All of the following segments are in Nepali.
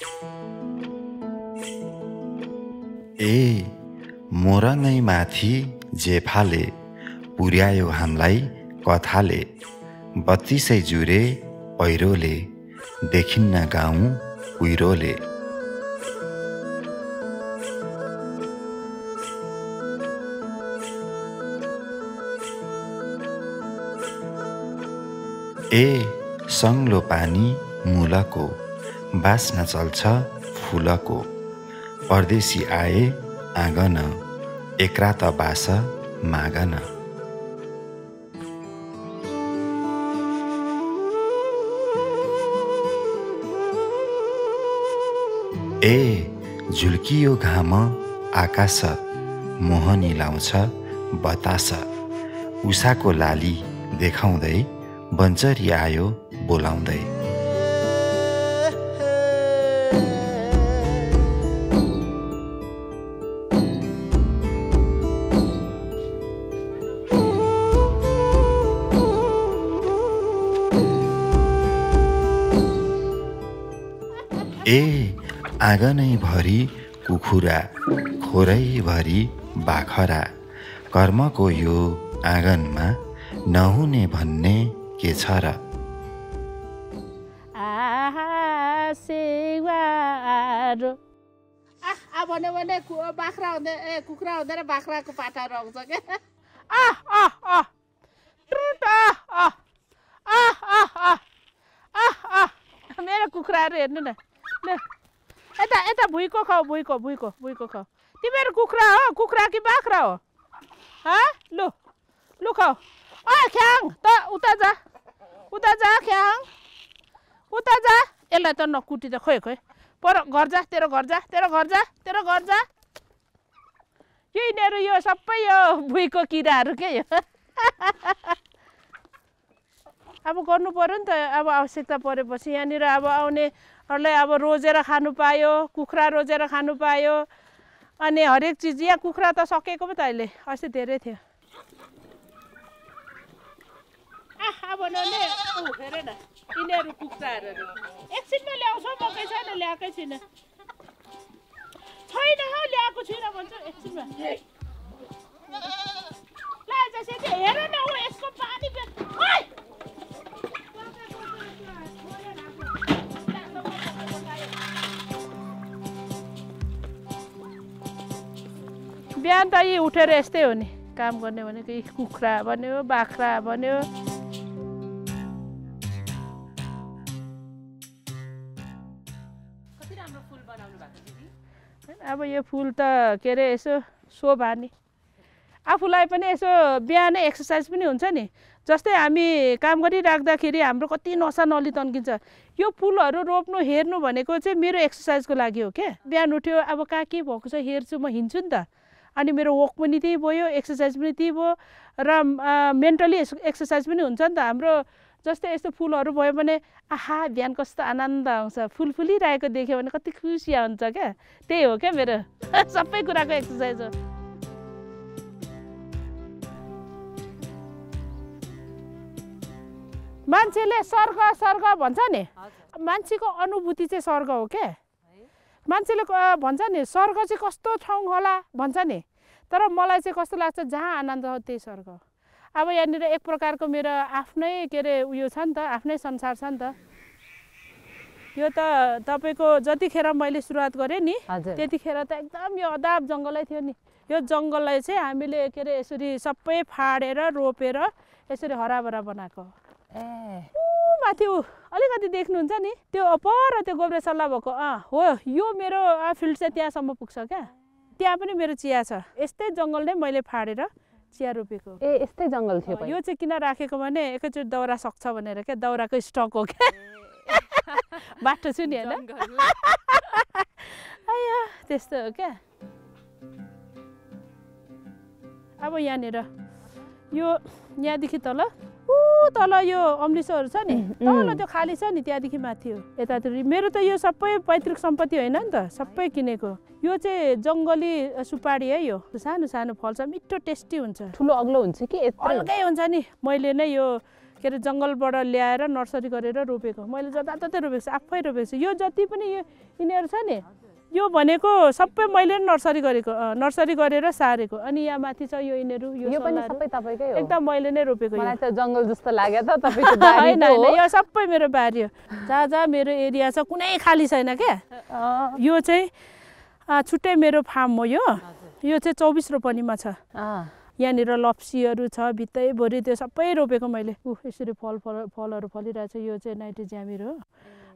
ए मोरङै माथि जे फाले पुर्यायो हामीलाई कथाले बत्तिसै जुरे पहिरोले देखिन्न गाउँ कुहिरोले ए सङ्लो पानी मुलको बास्न चल्छ फुलको। परदेशी आए आँगन। एकरात बास मागन। ए झुल्कियो घाम आकाश मोहनी लाउँछ बतास। उषाको लाली देखाउँदै बन्चरी आयो बोलाउँदै। आँगनैभरि कुखुरा खोरैभरि बाखरा। कर्मको यो आँगनमा नहुने भन्ने के छ र? भन्यो भने बाख्रा हुँदैन ए कुखुरा हुँदैन बाख्राको पाटा रङ्छ क्या मेरो कुखुराहरू हेर्नु न। यता यता भुइँको खाऊ भुइँको भुइँको भुइँको खाऊ तिमीहरू कुखुरा हो कुखुरा कि बाख्रा हो हँ लु लु खाऊ ओ ख्याङ त उता जा उता जा ख्याङ उता जा यसलाई त नकुटी त खोइ खोइ पर घर जा तेरो घर जा तेरो घर जा तेरो घर जा यो यिनीहरू यो सबै यो भुइँको किराहरू के यो अब गर्नु पऱ्यो नि त अब आवश्यकता परेपछि यहाँनिर अब आउनेहरूलाई अब रोजेर खानु पायो कुखुरा रोजेर खानु पायो। अनि हरेक चिज यहाँ कुखुरा त सकेको पो त अहिले अस्ति धेरै थियो। यिनीहरू कुखुराहरू। एकछिनमा ल्याउँछौ म केही छैन ल्याएकै छुइनँ छैन हौ ल्याएको छुइनँ भन्छु एकछिनमा हेर न ऊ यसको पानी बिहान त यी उठेर यस्तै हो नि। काम गर्ने भनेको यी कुखुरा भन्यो बाख्रा भन्यो अब यो फुल त के अरे यसो शोभा नि। आफूलाई पनि यसो बिहानै एक्सर्साइज पनि हुन्छ नि। जस्तै हामी काम गरिराख्दाखेरि हाम्रो कति नसा नली तन्किन्छ। यो फुलहरू रोप्नु हेर्नु भनेको चाहिँ मेरो एक्सर्साइजको लागि हो क्या। बिहान उठ्यो अब कहाँ के भएको छ हेर्छु म हिँड्छु नि त। अनि मेरो वक पनि त्यही भयो एक्सर्साइज पनि त्यही भयो र मेन्टली एक्सर्साइज पनि हुन्छ नि त हाम्रो। जस्तै यस्तो फुलहरू भयो भने आहा बिहान कस्तो आनन्द आउँछ। फुल फुलिरहेको देख्यो भने कति खुसी हुन्छ क्या? त्यही हो क्या मेरो। सबै कुराको एक्सर्साइज हो। मान्छेले स्वर्ग स्वर्ग भन्छ नि। मान्छेको अनुभूति चाहिँ स्वर्ग हो क्या? मान्छेले भन्छ नि स्वर्ग चाहिँ कस्तो ठाउँ होला भन्छ नि। तर मलाई चाहिँ कस्तो लाग्छ जहाँ आनन्द हो त्यही स्वर्ग अब यहाँनिर एक प्रकारको मेरो आफ्नै के अरे उयो छ नि त आफ्नै संसार छ नि त। यो त तपाईँको जतिखेर मैले सुरुवात गरेँ नि त्यतिखेर त एकदम यो अदाब जङ्गलै थियो नि। यो जङ्गललाई चाहिँ हामीले के अरे यसरी सबै फाडेर रोपेर यसरी हराभरा बनाएको ए। माथि ऊ अलिकति देख्नुहुन्छ नि त्यो पर त्यो गोब्रे सल्लाह भएको अँ हो यो मेरो फिल्ड चाहिँ त्यहाँसम्म पुग्छ क्या। त्यहाँ पनि मेरो चिया छ। यस्तै जङ्गल नै मैले फाडेर चिया रोपेको। ए यस्तै जङ्गल थियो यो चाहिँ किन राखेको भने एकैचोटि दाउरा सक्छ भनेर क्या दाउराको स्टक हो क्या। बाटो छु नि होइन? त्यस्तो हो क्या। अब यहाँनिर यो यहाँदेखि तल तल यो अम्लिसोहरू छ नि? तल त्यो खाली छ नि त्यहाँदेखि माथि हो। यतातिर। मेरो त यो सबै पैतृक सम्पत्ति होइन नि त। सबै किनेको। यो चाहिँ जङ्गली सुपारी है यो। सानो सानो फल्छ मिठो टेस्टी हुन्छ। ठुलो अग्लो हुन्छ कि यत्रो? अलगै हुन्छ नि। मैले नै यो के अरे जङ्गलबाट ल्याएर नर्सरी गरेर रोपेको। मैले जताततै रोपेको छु। आफै रोपेको छु। यो जति पनि यो यिनीहरू छ नि यो भनेको सबै मैले नर्सरी गरेको नर्सरी गरेर सारेको। अनि यहाँ माथि छ यो यिनीहरू यो पनि। सबै तपाईँकै हो। एकदम मैले नै रोपेको यो। मलाई त जङ्गल जस्तो लाग्यो त होइन होइन। यो सबै मेरो बारी हो। जहाँ जहाँ मेरो एरिया छ कुनै खाली छैन क्या। यो चाहिँ छुट्टै मेरो फार्म हो यो। यो चाहिँ चौबिस रोपनीमा छ। यहाँनिर लप्सीहरू छ भित्तैभरि त्यो सबै रोपेको मैले। ऊ यसरी फल फल फलहरू फलिरहेछ। यो चाहिँ नाइटे ज्यामिर हो।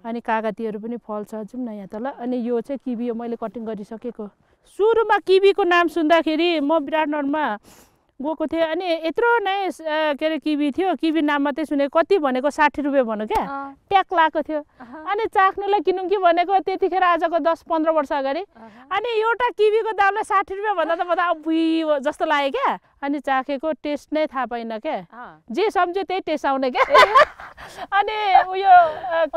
अनि कागतीहरू पनि फल्छ जाउँ न यहाँ तल अनि यो चाहिँ किबी हो मैले कटिङ गरिसकेको। सुरुमा किबीको नाम सुन्दाखेरि म विराटनगरमा गएको थिएँ। अनि यत्रो नै के अरे किबी थियो किबी नाम मात्रै सुनेको। कति भनेको साठी रुपियाँ भन्नु क्या? ट्याक लगाएको थियो। अनि चाख्नुलाई किनौँ कि भनेको त्यतिखेर आजको दस पन्ध्र वर्ष अगाडि। अनि एउटा किवीको दामलाई साठी रुपियाँ भन्दा त म त अबुई जस्तो लाग्यो क्या। अनि चाखेको टेस्ट नै थाहा पाइनँ क्या। जे सम्झ्यो त्यही टेस्ट आउने क्या अनि उयो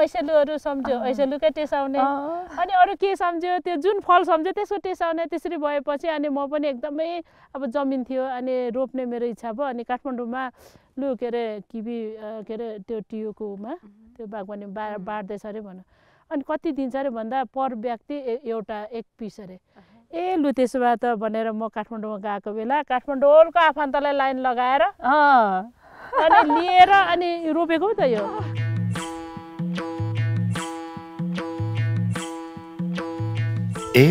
ऐसेलुहरू सम्झ्यो ऐसेलुकै टेस्ट आउने अनि अरू के सम्झ्यो त्यो जुन फल सम्झ्यो त्यसको टेस्ट आउने त्यसरी भएपछि अनि म पनि एकदमै अब जमिन थियो अनि रोप्ने मेरो इच्छा भयो। अनि काठमाडौँमा लु के अरे किबी के अरे त्यो टियुकोमा त्यो बागवानी बा बाँड्दैछ अरे भन अनि कति दिन्छ अरे भन्दा पर व्यक्ति एउटा एक पिस अरे। ए लु त्यसो भए त भनेर म काठमाडौँमा गएको बेला काठमाडौँको आफन्तलाई लाइन लगाएर अँ, अनि लिएर अनि रोपेको त यो। ए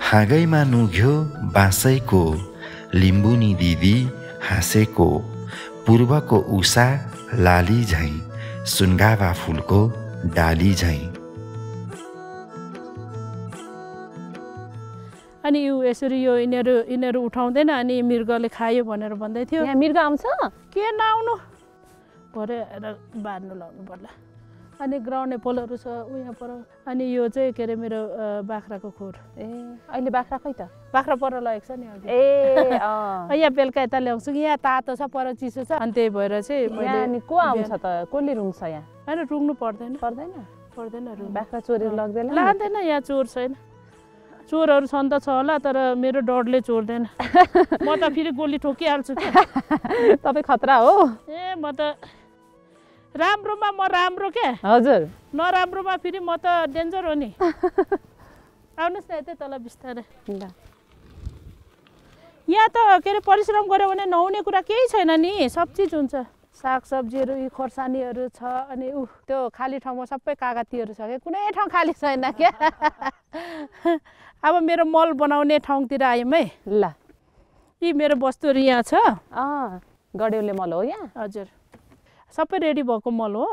हाँगैमा नुघ्यो बाँसैको लिम्बुनी दिदी हाँसेको पूर्वको उषा लाली झैँ सुनगावा फुलको डाली झैँ। यसरी यो यिनीहरू यिनीहरू उठाउँदैन अनि मृगले खायो भनेर भन्दै थियो। यहाँ मृग आउँछ? के नआउनु भरे बाँध्नु लाउनु पर्ला। अनि ग्राउन्ड एप्पलहरू छ उ यहाँ पर। अनि यो चाहिँ के अरे मेरो बाख्राको खोर। ए अहिले बाख्रा खै त। बाख्रा पर लगेको छ नि ए। यहाँ बेलुका यता ल्याउँछु कि? यहाँ तातो छ पर चिसो छ। अनि त्यही भएर चाहिँ अनि को आउँछ त? कसले रुङ्छ यहाँ? होइन रुङ्नु पर्दैन। पर्दैन? पर्दैन रुङ्नु। बाख्रा चोरेर लग्दैन? लाँदैन यहाँ चोर छैन। चोरहरू छन् त छ होला तर मेरो डरले चोर्दैन। म त फेरि गोली ठोकिहाल्छु कि? तपाईँ खतरा हो। ए म त राम्रोमा म राम्रो के? हजुर। नराम्रोमा फेरि म त डेन्जर हो नि। आउनुहोस् न यतै तल बिस्तारै। यहाँ त के अरे परिश्रम गऱ्यो भने नहुने कुरा केही छैन नि सब चिज हुन्छ। साग सब्जीहरू यी खोर्सानीहरू छ अनि ऊ त्यो खाली ठाउँमा सबै कागतीहरू छ क्या? कुनै ठाउँ खाली छैन क्या? अब मेरो मल बनाउने ठाउँतिर आयौँ है। ल। यी मेरो वस्तुहरू यहाँ छ। अँ गड्यौले मल हो यहाँ? हजुर। सबै रेडी भएको मल हो।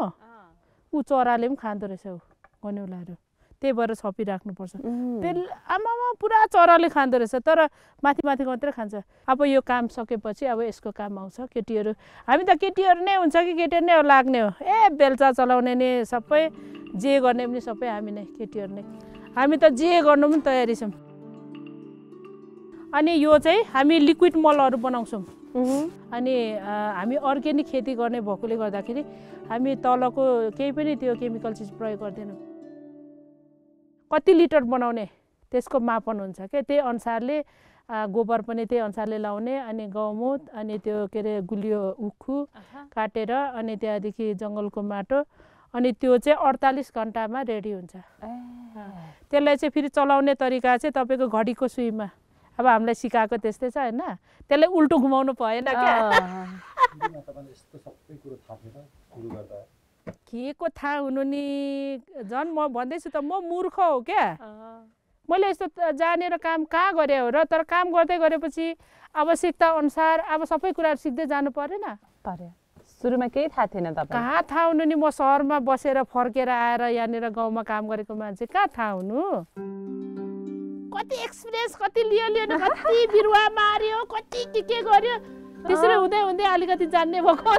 ऊ चराले पनि खाँदो रहेछ ऊ गन्यौलाहरू। त्यही भएर छपिराख्नुपर्छ। बेल आमामा पुरा चराले खाँदो रहेछ तर माथि माथिको मात्रै खान्छ। अब यो काम सकेपछि अब यसको काम आउँछ केटीहरू। हामी त केटीहरू नै हुन्छ कि केटीहरू नै लाग्ने हो? ए बेलचा चलाउने नि सबै जे गर्ने पनि सबै हामी नै केटीहरू नै। हामी त जे गर्नु पनि तयारी छौँ। अनि यो चाहिँ हामी लिक्विड मलहरू बनाउँछौँ। अनि हामी अर्ग्यानिक खेती गर्ने भएकोले गर्दाखेरि हामी तलको केही पनि त्यो केमिकल चिज प्रयोग गर्दैनौँ। कति लिटर बनाउने त्यसको मापन हुन्छ क्या त्यही अनुसारले गोबर पनि त्यही अनुसारले लाउने अनि गहुँत अनि त्यो के अरे गुलियो उखु काटेर अनि त्यहाँदेखि जङ्गलको माटो अनि त्यो चाहिँ अडतालिस घन्टामा रेडी हुन्छ। त्यसलाई चाहिँ फेरि चलाउने तरिका चाहिँ तपाईँको घडीको सुईमा। अब हामीलाई सिकाएको त्यस्तै छ होइन। त्यसलाई उल्टो घुमाउनु भएन क्या। के को थाहा हुनु नि झन् म भन्दैछु त म मूर्ख हो क्या? मैले यस्तो जानेर काम कहाँ गरेँ हो र? तर काम गर्दै गरेपछि आवश्यकता अनुसार अब सबै कुराहरू सिक्दै जानु परेन। पर्यो सुरुमा केही थाहा थिएन तपाईँ? कहाँ थाहा हुनु नि? म सहरमा बसेर फर्केर आएर यहाँनिर गाउँमा काम गरेको मान्छे कहाँ थाहा हुनु? कति एक्सपिरियन्स कति लियो लियो कति बिरुवा मार्यो कति के के गर्यो? त्यसरी हुँदै हुँदै अलिकति जान्ने भएको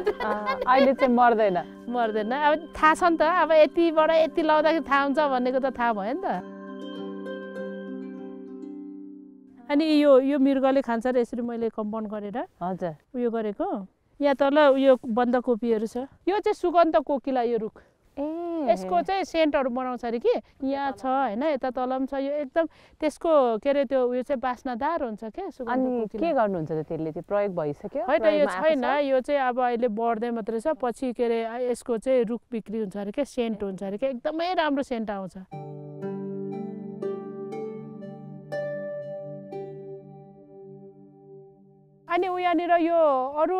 अहिले चाहिँ मर्दैन। मर्दैन। अब थाहा छ नि त अब यतिबाट यति लाउँदाखेरि थाहा हुन्छ भन्नेको त थाहा भयो नि त। अनि यो यो मृगले खान्छ र यसरी मैले कम्पाउन्ड गरेर हजुर। उयो गरेको। यहाँ तल उयो बन्दकोपीहरू छ। यो चाहिँ सुगन्ध कोकिला यो रुख। यसको चाहिँ सेन्टहरू बनाउँछ अरे कि? यहाँ छ होइन? यता तल पनि छ। यो एकदम त्यसको के अरे त्यो उयो चाहिँ बास्नादार हुन्छ क्या? अनि के। गर्नुहुन्छ त त्यसले? चाहिँ प्रयोग भइसक्यो? होइन यो छैन? यो चाहिँ अब अहिले बढ्दै मात्रै छ। पछि के अरे यसको चाहिँ रुख बिक्री हुन्छ अरे क्या? सेन्ट हुन्छ अरे क्या? एकदमै राम्रो सेन्ट आउँछ। अनि उ यहाँनिर यो अरू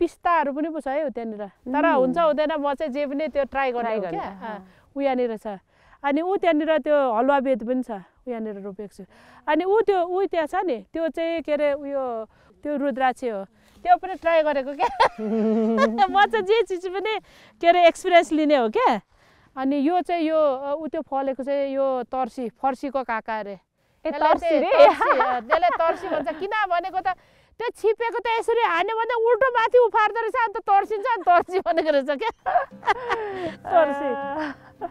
पिस्ताहरू पनि पो छ है त्यहाँनिर। तर। हुन्छ हुँदैन म चाहिँ जे पनि त्यो ट्राई गर्ने, क्या। यहाँनिर छ। अनि ऊ त्यहाँनिर त्यो हलुवा बेद पनि छ यहाँनिर रोपेको छु। अनि ऊ त्यो ऊ त्यहाँ छ नि त्यो चाहिँ के अरे उयो त्यो रुद्राक्षी हो। त्यो पनि ट्राई गरेको क्या। म चाहिँ जे चिज पनि के अरे एक्सपिरियन्स लिने हो क्या। अनि यो चाहिँ यो ऊ त्यो फलेको चाहिँ यो तर्सी फर्सीको काका अरे। त्यसलाई तर्सी भन्छ। किन भनेको त त्यो छिपेको त यसरी हान्यो भने उल्टो माथि उफार्दो रहेछ अन्त तर्सिन्छ अनि तर्सी भनेको रहेछ क्या। तर्सी।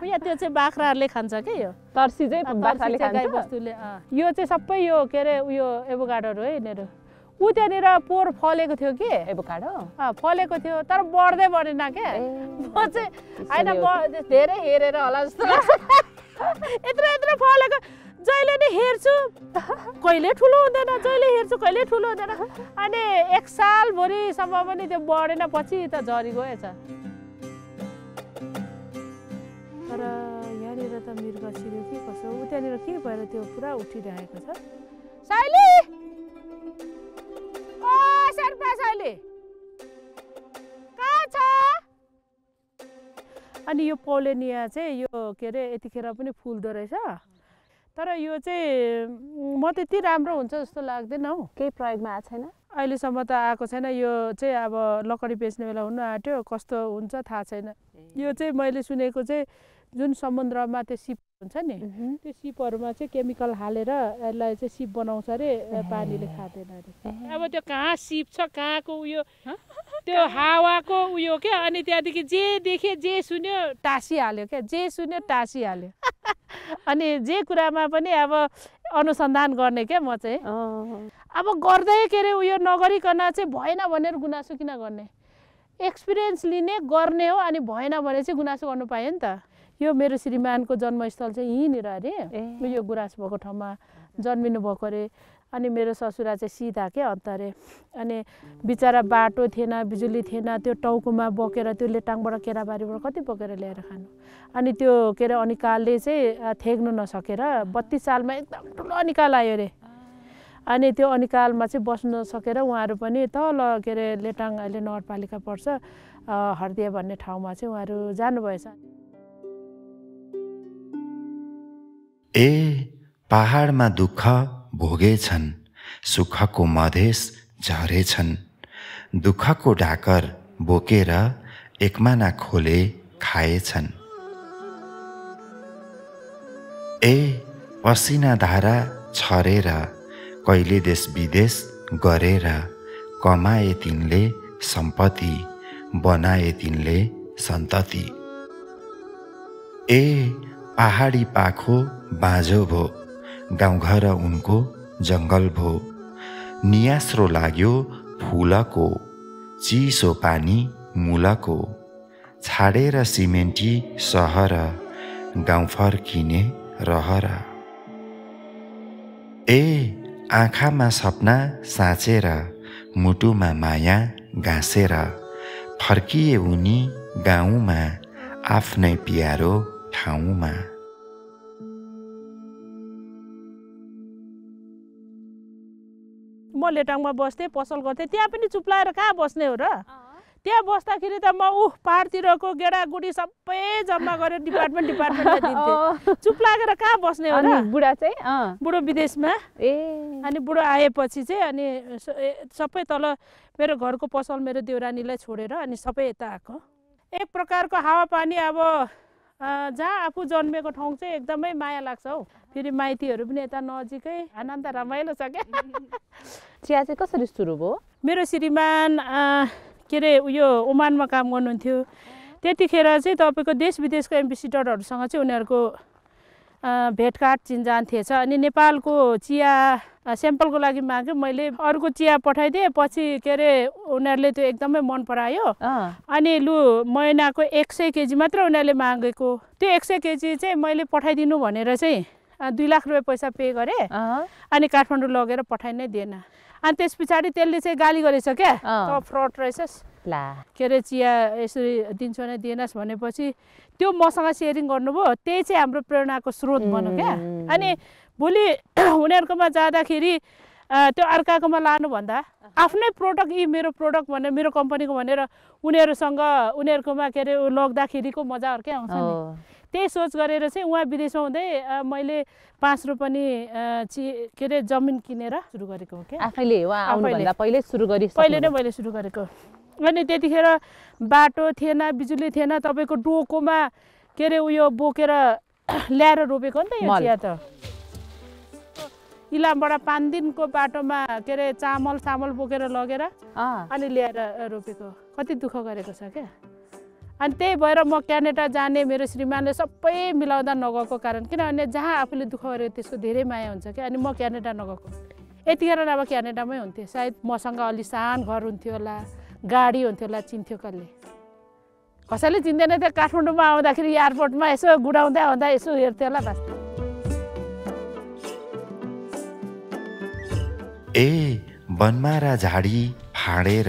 यहाँ त्यो चाहिँ बाख्राहरूले खान्छ क्या यो। तर्सी चाहिँ अँ, बाख्राले तर्सी चाहिँ गाई खान्छ। बस्तुले अँ। यो चाहिँ सबै यो के अरे उयो एभोगाडोहरू है यिनीहरू। ऊ त्यहाँनिर पोहोर फलेको थियो कि? एभोकाडो? अँ, फलेको थियो तर बढ्दै बढेन क्या। म चाहिँ होइन म धेरै हेरेर होला जस्तो लाग्छ। यत्रो यत्रो फलेको जहिले नै हेर्छु। कहिले ठुलो हुँदैन जहिले हेर्छु कहिले ठुलो हुँदैन। अनि एक सालभरिसम्म पनि त्यो बढेन पछि त झरी गएछ। तर यहाँनिर त मृग छिर्यो के कसो? ऊ त्यहाँनिर के भएर त्यो पुरा उठिरहेको छ? कहाँ छ? अनि यो पोलेनिया चाहिँ यो के अरे यतिखेर पनि फुल्दो रहेछ? तर यो चाहिँ म त्यति राम्रो हुन्छ जस्तो लाग्दैन हौ। केही प्रयोगमा आएको छैन? अहिलेसम्म त आएको छैन। यो चाहिँ अब लकडी बेच्ने बेला हुनु आँट्यो। कस्तो हुन्छ थाहा छैन। यो चाहिँ मैले सुनेको चाहिँ जुन समुद्रमा त्यो सिप हुन्छ नि त्यो सिपहरूमा चाहिँ केमिकल हालेर यसलाई चाहिँ सिप बनाउँछ अरे पानीले खाँदैन अरे। अब त्यो कहाँ सिप छ कहाँको उयो? त्यो हावाको उयो क्या? अनि त्यहाँदेखि जे देख्यो जे सुन्यो टाँसिहाल्यो क्या? जे सुन्यो टाँसिहाल्यो। अनि जे कुरामा पनि अब अनुसन्धान गर्ने क्या म चाहिँ। अब गर्दै के अरे उयो नगरिकन चाहिँ भएन भनेर गुनासो किन गर्ने? एक्सपिरियन्स लिने गर्ने हो अनि भएन भने चाहिँ गुनासो गर्नु पायो नि त। यो मेरो श्रीमानको जन्मस्थल चाहिँ यहीँनिर अरे। यो गुराँस भएको ठाउँमा जन्मिनु भएको अरे। अनि मेरो ससुरा चाहिँ सिधा के अन्त अरे अनि बिचरा बाटो थिएन बिजुली थिएन त्यो टाउकोमा बोकेर त्यो लेटाङबाट केराबारीबाट कति बोकेर ल्याएर खानु। अनि त्यो के अरे अनिकालले चाहिँ थेग्नु नसकेर बत्तिस सालमा एकदम ठुलो अनिकाल आयो अरे। अनि त्यो अनिकालमा चाहिँ बस्नु नसकेर उहाँहरू पनि तल के अरे लेटाङ अहिले नगरपालिका पर्छ हर्दिया भन्ने ठाउँमा चाहिँ उहाँहरू जानुभएछ। ए पहाडमा दुःख भोगेछन् सुखको मधेस झरेछन्। दुःखको ढाकर बोकेर एकमाना खोले खाएछन्। ए पसिना धारा छरेर कहिले देश विदेश गरेर कमाए तिनले सम्पत्ति बनाए तिनले सन्तति। ए पहाडी पाखो बाँझो भो गाउँघर उनको जङ्गल भो। नियास्रो लाग्यो फुलको चिसो पानी मुलको। छाडेर सिमेन्टी सहर गाउँ फर्किने रहर। ए आँखामा सपना साँचेर मुटुमा माया गाँसेर। फर्किए उनी गाउँमा आफ्नै प्यारो ठाउँमा। म लेटाङमा बस्थेँ पसल गर्थेँ। त्यहाँ पनि चुप्लाएर कहाँ बस्ने हो र? त्यहाँ बस्दाखेरि त म ऊ पाहाडतिरको गेडागुडी सबै जम्मा गरेर डिपार्टमेन्ट दिन्थेँ। अँ, चुप लागेर कहाँ बस्ने हो र? बुढा चाहिँ? बुढो विदेशमा। ए। अनि बुढो आएपछि चाहिँ अनि सबै तल मेरो घरको पसल मेरो देउरानीलाई छोडेर अनि सबै यता आएको। एक प्रकारको हावापानी अब जहाँ आफू जन्मेको ठाउँ चाहिँ एकदमै माया लाग्छ हौ। फेरि माइतीहरू पनि यता नजिकै आनन्द रमाइलो छ क्या। चिया चाहिँ कसरी सुरु भयो? मेरो श्रीमान के अरे उयो ओमानमा काम गर्नुहुन्थ्यो। त्यतिखेर चाहिँ तपाईँको देश विदेशको एम्बेसिडरहरूसँग चाहिँ उनीहरूको भेटघाट चिन्जान थिएछ। अनि नेपालको चिया स्याम्पलको लागि माग्यो। मैले अर्को चिया पठाइदिएँ। पछि के अरे उनीहरूले त्यो एकदमै मन परायो। अनि लु महिनाको एक सय केजी मात्र उनीहरूले मागेको। त्यो एक सय केजी चाहिँ मैले पठाइदिनु भनेर चाहिँ दुई लाख रुपियाँ पैसा पे गरेँ। अनि काठमाडौँ लगेर पठाइ नै दिएन। अनि त्यस पछाडि त्यसले चाहिँ गाली गरेछ क्या। त फ्रड रहेछस्। के अरे चिया यसरी दिन्छु भने दिएनस् भनेपछि त्यो मसँग सेयरिङ गर्नुभयो। त्यही चाहिँ हाम्रो प्रेरणाको स्रोत बन्यो क्या। अनि भोलि उनीहरूकोमा जाँदाखेरि त्यो अर्काकोमा लानुभन्दा आफ्नै प्रोडक्ट यी मेरो प्रोडक्ट भनेर मेरो कम्पनीको भनेर उनीहरूसँग उनीहरूकोमा के अरे लग्दाखेरिको मजा अर्कै आउँछ त्यही सोच गरेर चाहिँ उहाँ विदेशमा हुँदै मैले पाँच रोपनी ची के अरे जमिन किनेर सुरु गरेको हो क्या? आफैले पहिल्यै सुरु गरि पहिले नै मैले सुरु गरेको। अनि त्यतिखेर बाटो थिएन बिजुली थिएन तपाईँको डोकोमा के अरे उयो बोकेर ल्याएर रोपेको नि त यो। चिया त। इलामबाट पाँच दिनको बाटोमा के अरे चामल चामल बोकेर लगेर अनि ल्याएर रोपेको। कति दुःख गरेको छ क्या? अनि त्यही भएर म क्यानाडा जाने मेरो श्रीमानले सबै मिलाउँदा नगएको कारण। किनभने जहाँ आफूले दुःख गरेको त्यसको धेरै माया हुन्छ क्या। अनि म क्यानाडा नगएको। यतिखेर अब क्यानाडामै हुन्थेँ। सायद मसँग अलि सान घर हुन्थ्यो होला गाडी हुन्थ्यो होला चिन्थ्यो कसले। कसैले चिन्दैन थियो। काठमाडौँमा आउँदाखेरि एयरपोर्टमा यसो गुडाउँदै आउँदा यसो हेर्थ्यो होला बस। ए बनमारा झाडी फाँडेर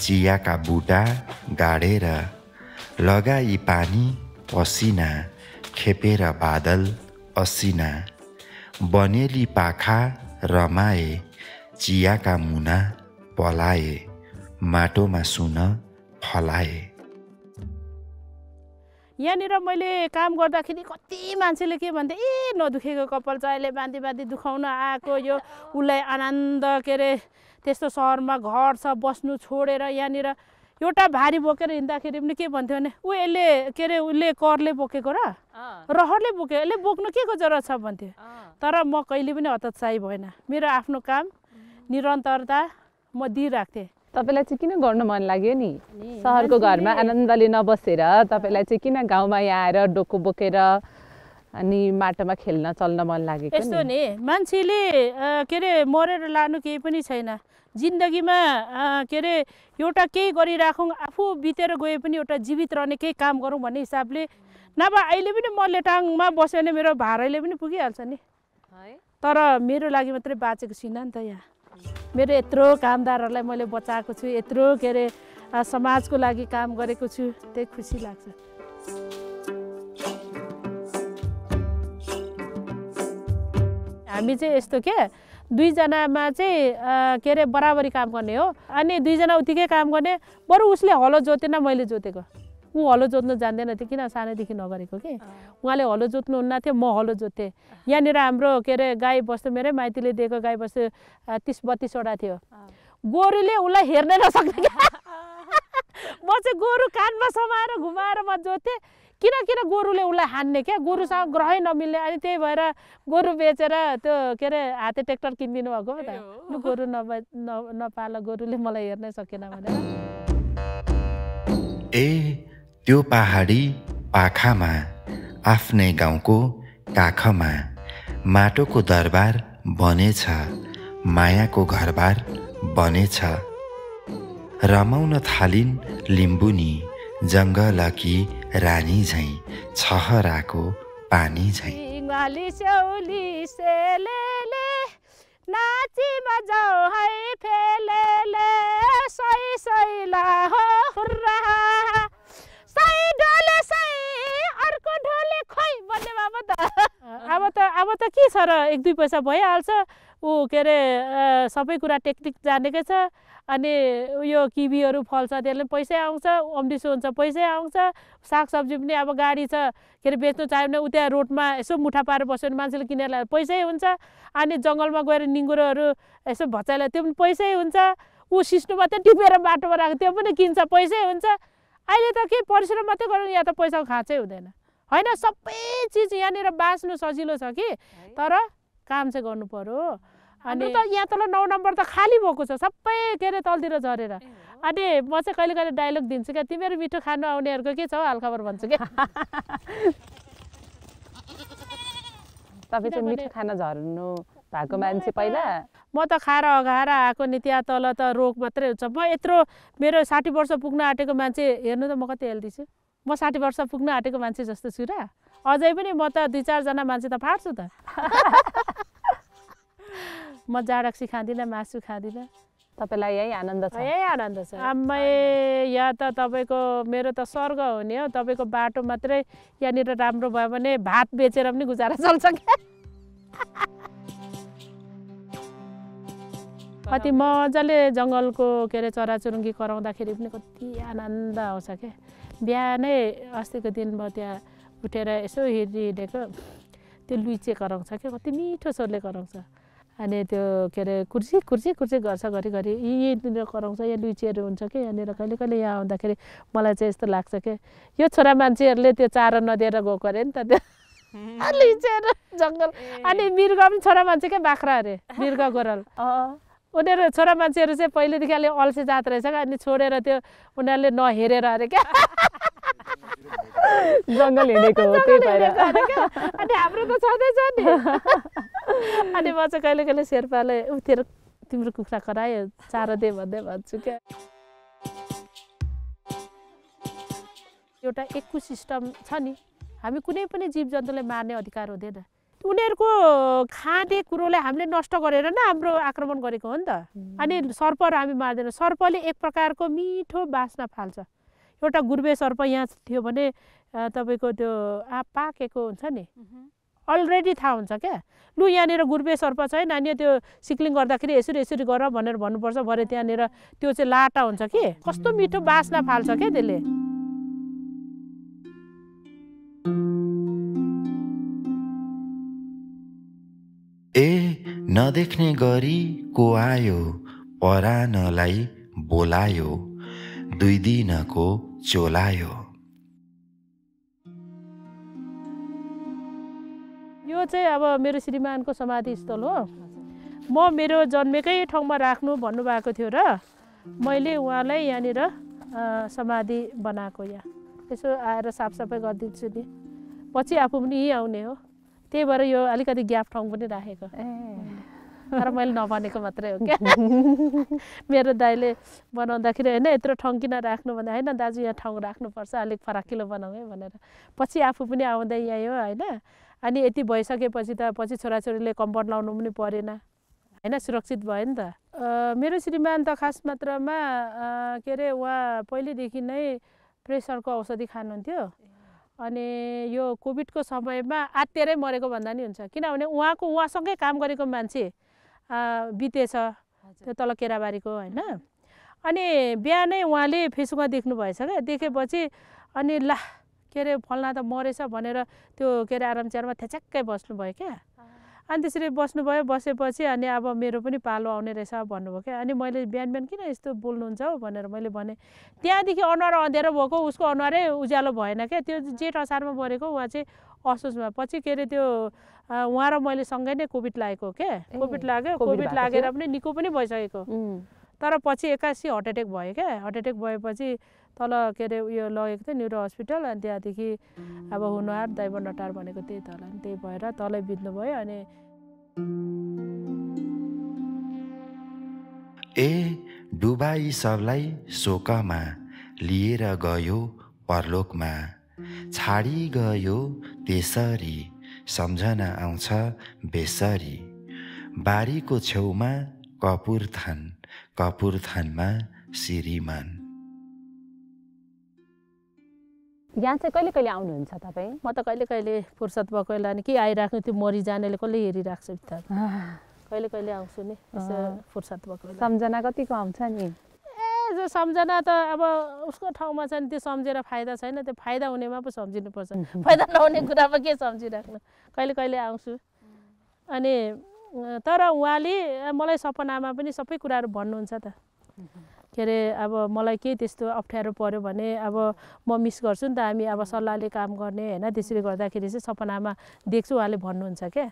चियाका बुटा गाडेर लगाई पानी पसिना खेपेर बादल असिना। बनेली पाखा रमाए चियाका मुना पलाए माटोमा सुन फलाए। यहाँनिर मैले काम गर्दाखेरि कति मान्छेले के भन्थे ए नदुखेको कपाल छ अहिले बाँधी बाँधी दुखाउन आएको यो उसलाई आनन्द के अरे त्यस्तो सहरमा घर छ बस्नु छोडेर यहाँनिर। एउटा भारी बोकेर हिँड्दाखेरि पनि के भन्थ्यो भने ऊ यसले के अरे उसले करले बोकेको र रहरले बोक्यो यसले बोक्नु के को जरुरत छ? भन्थ्यो। तर म कहिले पनि हतोत्साही भएन। मेरो आफ्नो काम निरन्तरता म दिइरहेको थिएँ तपाईँलाई चाहिँ किन गर्न मन लाग्यो नि? सहरको घरमा आनन्दले नबसेर तपाईँलाई चाहिँ किन गाउँमा यहाँ आएर डोको बोकेर अनि माटोमा खेल्न चल्न मन लागेको यस्तो नि? मान्छेले के अरे मरेर लानु केही पनि छैन। जिन्दगीमा के अरे एउटा केही गरिराखौँ आफू बितेर गए पनि एउटा जीवित रहने केही काम गरौँ भन्ने हिसाबले नभए अहिले पनि म लेटाङमा बस्यो भने मेरो भाराले पनि पुगिहाल्छ नि। तर मेरो लागि मात्रै बाँचेको छुइनँ नि त यहाँ। मेरो यत्रो कामदारहरूलाई मैले बचाएको छु यत्रो के अरे समाजको लागि काम गरेको छु त्यही खुसी लाग्छ। हामी चाहिँ यस्तो के दुईजनामा चाहिँ के अरे बराबरी काम गर्ने हो। अनि दुईजना उत्तिकै काम गर्ने बरु उसले हलो जोतेन मैले जोतेको। ऊ हलो जोत्नु जान्दैन थियो किन सानैदेखि नगरेको कि? उहाँले हलो जोत्नुहुन्न थियो म हलो जोत्थेँ यहाँनिर हाम्रो के अरे गाई बस्तु मेरै माइतीले दिएको गाई बस्तु तिस बत्तिसवटा थियो। गोरुले उसलाई हेर्नै नसक्ने क्या म चाहिँ गोरु कानमा समाएर घुमाएर म जोत्थेँ किन किन गोरुले उसलाई हान्ने क्या? गोरुसँग ग्रहै नमिल्ने। अनि त्यही भएर गोरु बेचेर त्यो के अरे हाते ट्र्याक्टर किनिदिनु भएको हो त। गोरु नभए न- नपाल गोरुले मलाई हेर्नै सकेन भनेर। ए त्यो पहाडी पाखामा आफ्नै गाउँको काखमा माटोको दरबार बनेछ मायाको घरबार बनेछ। रमाउन थालिन् लिम्बुनी जङ्गलकी रानी झैँ छहराको पानी झैँ। है अर्को ढोले खोइ भन्ने अब त। अब त अब त के छ र एक दुई पैसा भइहाल्छ। ऊ के अरे सबै कुरा टेक्निक जानेकै छ। अनि उयो किबीहरू फल्छ त्यसले पनि पैसै आउँछ। अम्डिसो हुन्छ पैसै आउँछ। सागसब्जी पनि अब गाडी छ। के अरे बेच्नु चाह्यो भने उ त्यहाँ रोडमा यसो मुठा पारेर बस्यो भने मान्छेले किनेर ल्याएर पैसै हुन्छ। अनि जङ्गलमा गएर निङ्गुरोहरू यसो भचाइलाई त्यो पनि पैसै हुन्छ। ऊ सिस्नु मात्रै टिपेर बाटोमा राख्यो त्यो पनि किन्छ पैसै हुन्छ। अहिले त के परिश्रम मात्रै गरेर यहाँ त पैसाको खाँचै हुँदैन। होइन सबै चिज यहाँनिर बाँच्नु सजिलो छ कि? तर काम चाहिँ गर्नु पर्यो अनि त यहाँ तल नौ नम्बर त खाली भएको छ सबै के अरे तलतिर झरेर। अनि म चाहिँ कहिले कहिले डाइलग दिन्छु क्या तिमीहरू मिठो खानु आउनेहरूको के छ हौ हालखबर भन्छु क्या। तपाईँ चाहिँ मिठो खाना झर्नु भएको मान्छे पहिला। म त खाएर अघाएर आएको नि त्यहाँ तल त रोग मात्रै हुन्छ। म यत्रो मेरो साठी वर्ष पुग्न आँटेको मान्छे हेर्नु त म कति हेल्दी छु। म साठी वर्ष पुग्न आँटेको मान्छे जस्तो छु र। अझै पनि म त दुई चारजना मान्छे त फाट्छु त। म जाडक्सी खाँदिनँ मासु खाँदिनँ। तपाईँलाई यही आनन्द छ। यही आनन्द छ। आम्मै यहाँ त तपाईँको मेरो त स्वर्ग हो नि हो। तपाईँको बाटो मात्रै यहाँनिर राम्रो भयो भने भात बेचेर पनि गुजारा चल्छ क्या। कति मजाले जङ्गलको के अरे चराचुरुङ्गी कराउँदाखेरि पनि कति आनन्द आउँछ क्या बिहानै अस्तिको दिन म त्यहाँ उठेर यसो हिँडिहिँडेको त्यो लुइचे कराउँछ क्या कति मिठो स्वरले कराउँछ। अनि त्यो के अरे कुर्सी कुर्सी कुर्सी गर्छ घरिघरि यहीँनिर कराउँछ यहाँ लुइचेहरू हुन्छ कि? यहाँनिर कहिले कहिले यहाँ आउँदाखेरि मलाई चाहिँ यस्तो लाग्छ कि? यो छोरा मान्छेहरूले त्यो चारो नदिएर गएको अरे नि त त्यो। लुइचेहरू जङ्गल। अनि मृग पनि छोरा मान्छे क्या बाख्रा अरे मृग गोरल। उनीहरू छोरा मान्छेहरू चाहिँ पहिलेदेखि अलि अल्छे जात रहेछ क्या अनि छोडेर त्यो उनीहरूले नहेरेर अरे क्या। जङ्गल हिँडेको हो त्यही भएर। अनि हाम्रो त छँदैछ नि। अनि म चाहिँ कहिले कहिले शेर्पाले उठेर तिम्रो कुखुरा करायो चारो दे भन्दै भन्छु क्या। एउटा इको सिस्टम छ नि हामी कुनै पनि जीव जन्तुलाई मार्ने अधिकार हुँदैन। उनीहरूको खाने कुरोलाई हामीले नष्ट गरेर नै हाम्रो आक्रमण गरेको हो नि त। अनि सर्पहरू हामी मार्दैन। सर्पले एक प्रकारको मिठो बास्ना फाल्छ। एउटा गुर्बे सर्प यहाँ थियो भने तपाईँको त्यो आ पाकेको हुन्छ नि। अलरेडी थाहा हुन्छ क्या। लु यहाँनिर गुर्बे सर्प छ है नानी त्यो सिक्लिङ गर्दाखेरि यसरी यसरी गर भनेर भन्नुपर्छ। भरे त्यहाँनिर त्यो चाहिँ लाटा हुन्छ कि। कस्तो मिठो बास्ना फाल्छ क्या त्यसले। नदेख्ने गरी को आयो परानलाई बोलायो दुई दिनको चोलायो। यो चाहिँ अब मेरो श्रीमानको समाधि स्थल हो। म मेरो जन्मेकै ठाउँमा राख्नु भन्नुभएको थियो र मैले उहाँलाई यहाँनिर समाधि बनाएको यहाँ यसो आएर साफसफाइ गरिदिन्छु नि। पछि आफू पनि यहीँ आउने हो। त्यही भएर यो अलिकति ग्याप ठाउँ पनि राखेको। तर मैले नभनेको मात्रै हो क्या मेरो दाइले बनाउँदाखेरि होइन यत्रो ठाउँ किन राख्नु भन्दा होइन दाजु यहाँ ठाउँ राख्नुपर्छ अलिक फराकिलो बनाऊ है भनेर पछि आफू पनि आउँदै यहीँ हो होइन अनि यति भइसकेपछि त पछि छोराछोरीले कम्पाउन्ड लाउनु पनि परेन होइन सुरक्षित भयो नि त मेरो श्रीमान त खास मात्रामा के अरे उहाँ पहिलेदेखि नै प्रेसरको औषधि खानुहुन्थ्यो अनि यो कोभिडको समयमा आत्तिएरै मरेको भन्दा नि हुन्छ किनभने उहाँको उहाँसँगै काम गरेको मान्छे बितेछ त्यो तल केराबारीको होइन। अनि बिहानै उहाँले फेसबुकमा देख्नु भएछ क्या देखेपछि अनि ला के अरे फल्ना त मरेछ भनेर त्यो के अरे आराम चेयरमा थ्याचक्कै बस्नुभयो क्या। अनि त्यसरी बस्नुभयो बसेपछि अनि अब मेरो पनि पालो आउने रहेछ भन्नुभयो क्या। अनि मैले बिहान बिहान किन यस्तो बोल्नुहुन्छ हौ? भनेर मैले भने त्यहाँदेखि अनुहार अँध्यारो भएको उसको अनुहारै उज्यालो भएन क्या। त्यो जेठ असारमा मरेको उहाँ चाहिँ असोजमा। पछि के अरे त्यो उहाँ र मैले सँगै नै कोभिड लागेको क्या ए, कोभिड लाग्यो। कोभिड लागेर? पनि निको पनि भइसकेको। तर पछि एक्कासी हार्ट एट्याक भयो क्या हार्ट एट्याक भएपछि तल के अरे उयो लगेको थियो न्युरो हस्पिटल अनि त्यहाँदेखि अब हुनुहार दैव नटार भनेको त्यही तल अनि त्यही भएर तलै बित्नुभयो अनि ए डुबाई सबलाई शोकमा लिएर गयो परलोकमा। छाडी गयो त्यसरी सम्झना आउँछ बेसरी। बारीको छेउमा कपुर थान कपुर थानमा श्रीमान यहाँ चाहिँ कहिले कहिले आउनुहुन्छ तपाईँ? म त कहिले कहिले फुर्सद भएको बेला नि के आइराख्नु त्यो मरिजानेले कसले हेरिरहेको छ भित्र कहिले कहिले आउँछु नि। फुर्सद भएको सम्झना कतिको आउँछ नि? जो सम्झना त अब उसको ठाउँमा छ नि त्यो सम्झेर फाइदा छैन त्यो फाइदा हुनेमा पो सम्झिनुपर्छ। फाइदा नहुने कुरामा के सम्झिराख्नु? कहिले कहिले आउँछु। अनि तर उहाँले मलाई सपनामा पनि सबै कुराहरू भन्नुहुन्छ त। के अरे अब मलाई केही त्यस्तो अप्ठ्यारो पऱ्यो भने अब म मिस गर्छु नि त हामी अब सल्लाहले काम गर्ने होइन? त्यसरी गर्दाखेरि चाहिँ सपनामा देख्छु उहाँले भन्नुहुन्छ क्या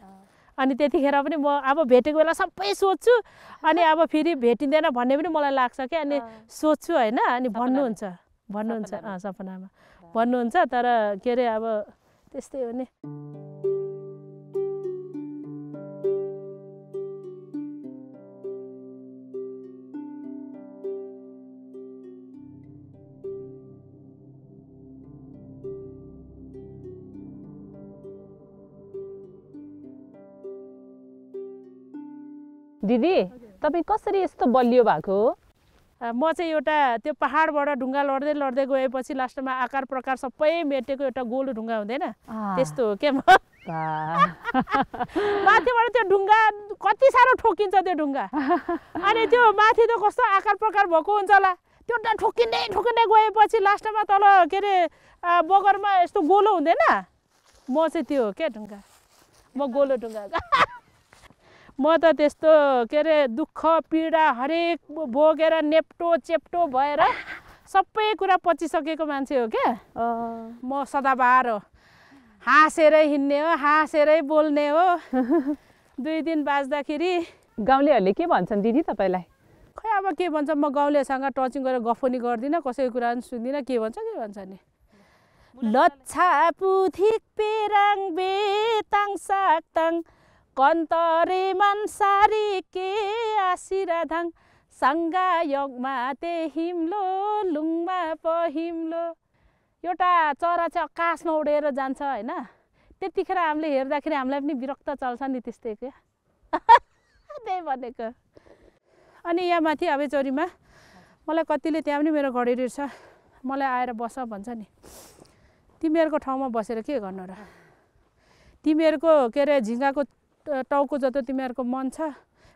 अनि त्यतिखेर पनि म अब भेटेको बेला सबै सोध्छु। अनि अब फेरि भेटिँदैन भन्ने पनि मलाई लाग्छ क्या अनि सोध्छु होइन अनि भन्नुहुन्छ भन्नुहुन्छ सपनामा। भन्नुहुन्छ तर के अरे अब त्यस्तै हो नि। दिदी तपाईँ कसरी यस्तो बलियो भएको हो? म चाहिँ एउटा त्यो पहाडबाट ढुङ्गा लड्दै लड्दै गएपछि लास्टमा आकार प्रकार सबै मेटेको एउटा गोलो ढुङ्गा हुँदैन। त्यस्तो हो क्या म। माथिबाट त्यो ढुङ्गा कति साह्रो ठोकिन्छ त्यो ढुङ्गा? अनि त्यो माथि त कस्तो आकार प्रकार भएको हुन्छ होला। त्यो त ठोकिँदै ठोकिँदै गएपछि लास्टमा तल के अरे बगरमा यस्तो गोलो हुँदैन? म चाहिँ त्यो हो क्या ढुङ्गा? म गोलो ढुङ्गा। म त त्यस्तो के अरे दुःख पीडा हरेक भोगेर नेप्टो चेप्टो भएर सबै कुरा पचिसकेको मान्छे हो क्या। म सदाबहार हो। हाँसेरै हिँड्ने हो हाँसेरै बोल्ने हो। दुई दिन बाँच्दाखेरि गाउँलेहरूले के भन्छन् दिदी तपाईँलाई? खै अब के भन्छ म गाउँलेसँग टचिङ गरेर गफ पनि गर्दिनँ कसैको कुरा पनि सुन्दिनँ के भन्छ के भन्छ नि। लच्छा पुथिक पेराङ बेताङ साक्ताङ। कन्तरे मानसारी के आसिराधाङ साङ्गा यगमा हिम्लो लुङमा पहिम्लो। एउटा चरा चाहिँ आकाशमा उडेर जान्छ होइन? त्यतिखेर हामीले हेर्दाखेरि हामीलाई पनि विरक्त चल्छ नि त्यस्तै क्या। त्यही भनेको। अनि यहाँ माथि आबेचौरीमा मलाई कतिले त्यहाँ पनि मेरो घडेरी छ मलाई आएर बस भन्छ नि। तिमीहरूको ठाउँमा बसेर के गर्नु र? तिमीहरूको के अरे झिँगाको ट- टाउको जस्तो तिमीहरूको मन छ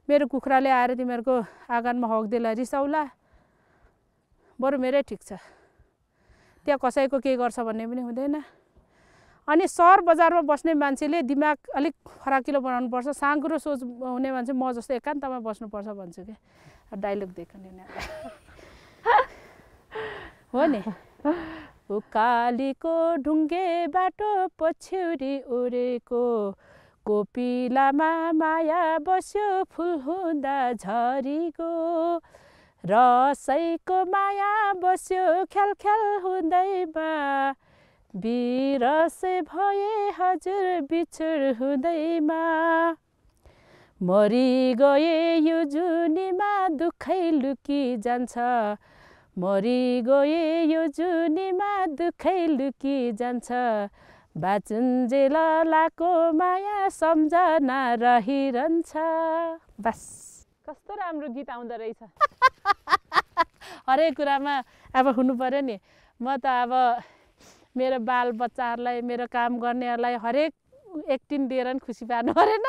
मेरो कुखुराले आएर तिमीहरूको आँगनमा हग्देला रिसाउला। बरु मेरै ठिक छ। त्यहाँ कसैको के गर्छ भन्ने पनि हुँदैन। अनि सहर बजारमा बस्ने मान्छेले दिमाग अलिक फराकिलो बनाउनुपर्छ। साँघुरो सोच हुने मान्छे म जस्तो एकान्तमा बस्नुपर्छ भन्छु क्या डाइलग दिएको नि उनीहरूलाई हो नि? उकालीको ढुङ्गे बाटो पछ्यौरी उडेको कोपिलामा माया बस्यो फुल हुँदा झरीको रसैको माया बस्यो ख्याल ख्याल हुँदैमा बिरसे भए हजुर बिछुर हुँदैमा मरि गए यो जुनीमा दुखै लुकी जान्छ। मरि गए यो जुनीमा दुखै लुकी जान्छ। बाचुन्जेल लाको माया सम्झना रहिरहन्छ बस। कस्तो राम्रो गीत आउँदो रहेछ। हरेक कुरामा अब हुनु पऱ्यो नि। म त अब मेरो बाल बच्चाहरूलाई मेरो काम गर्नेहरूलाई हरेक एक्टिङ दिएर नि खुसी पार्नु परेन।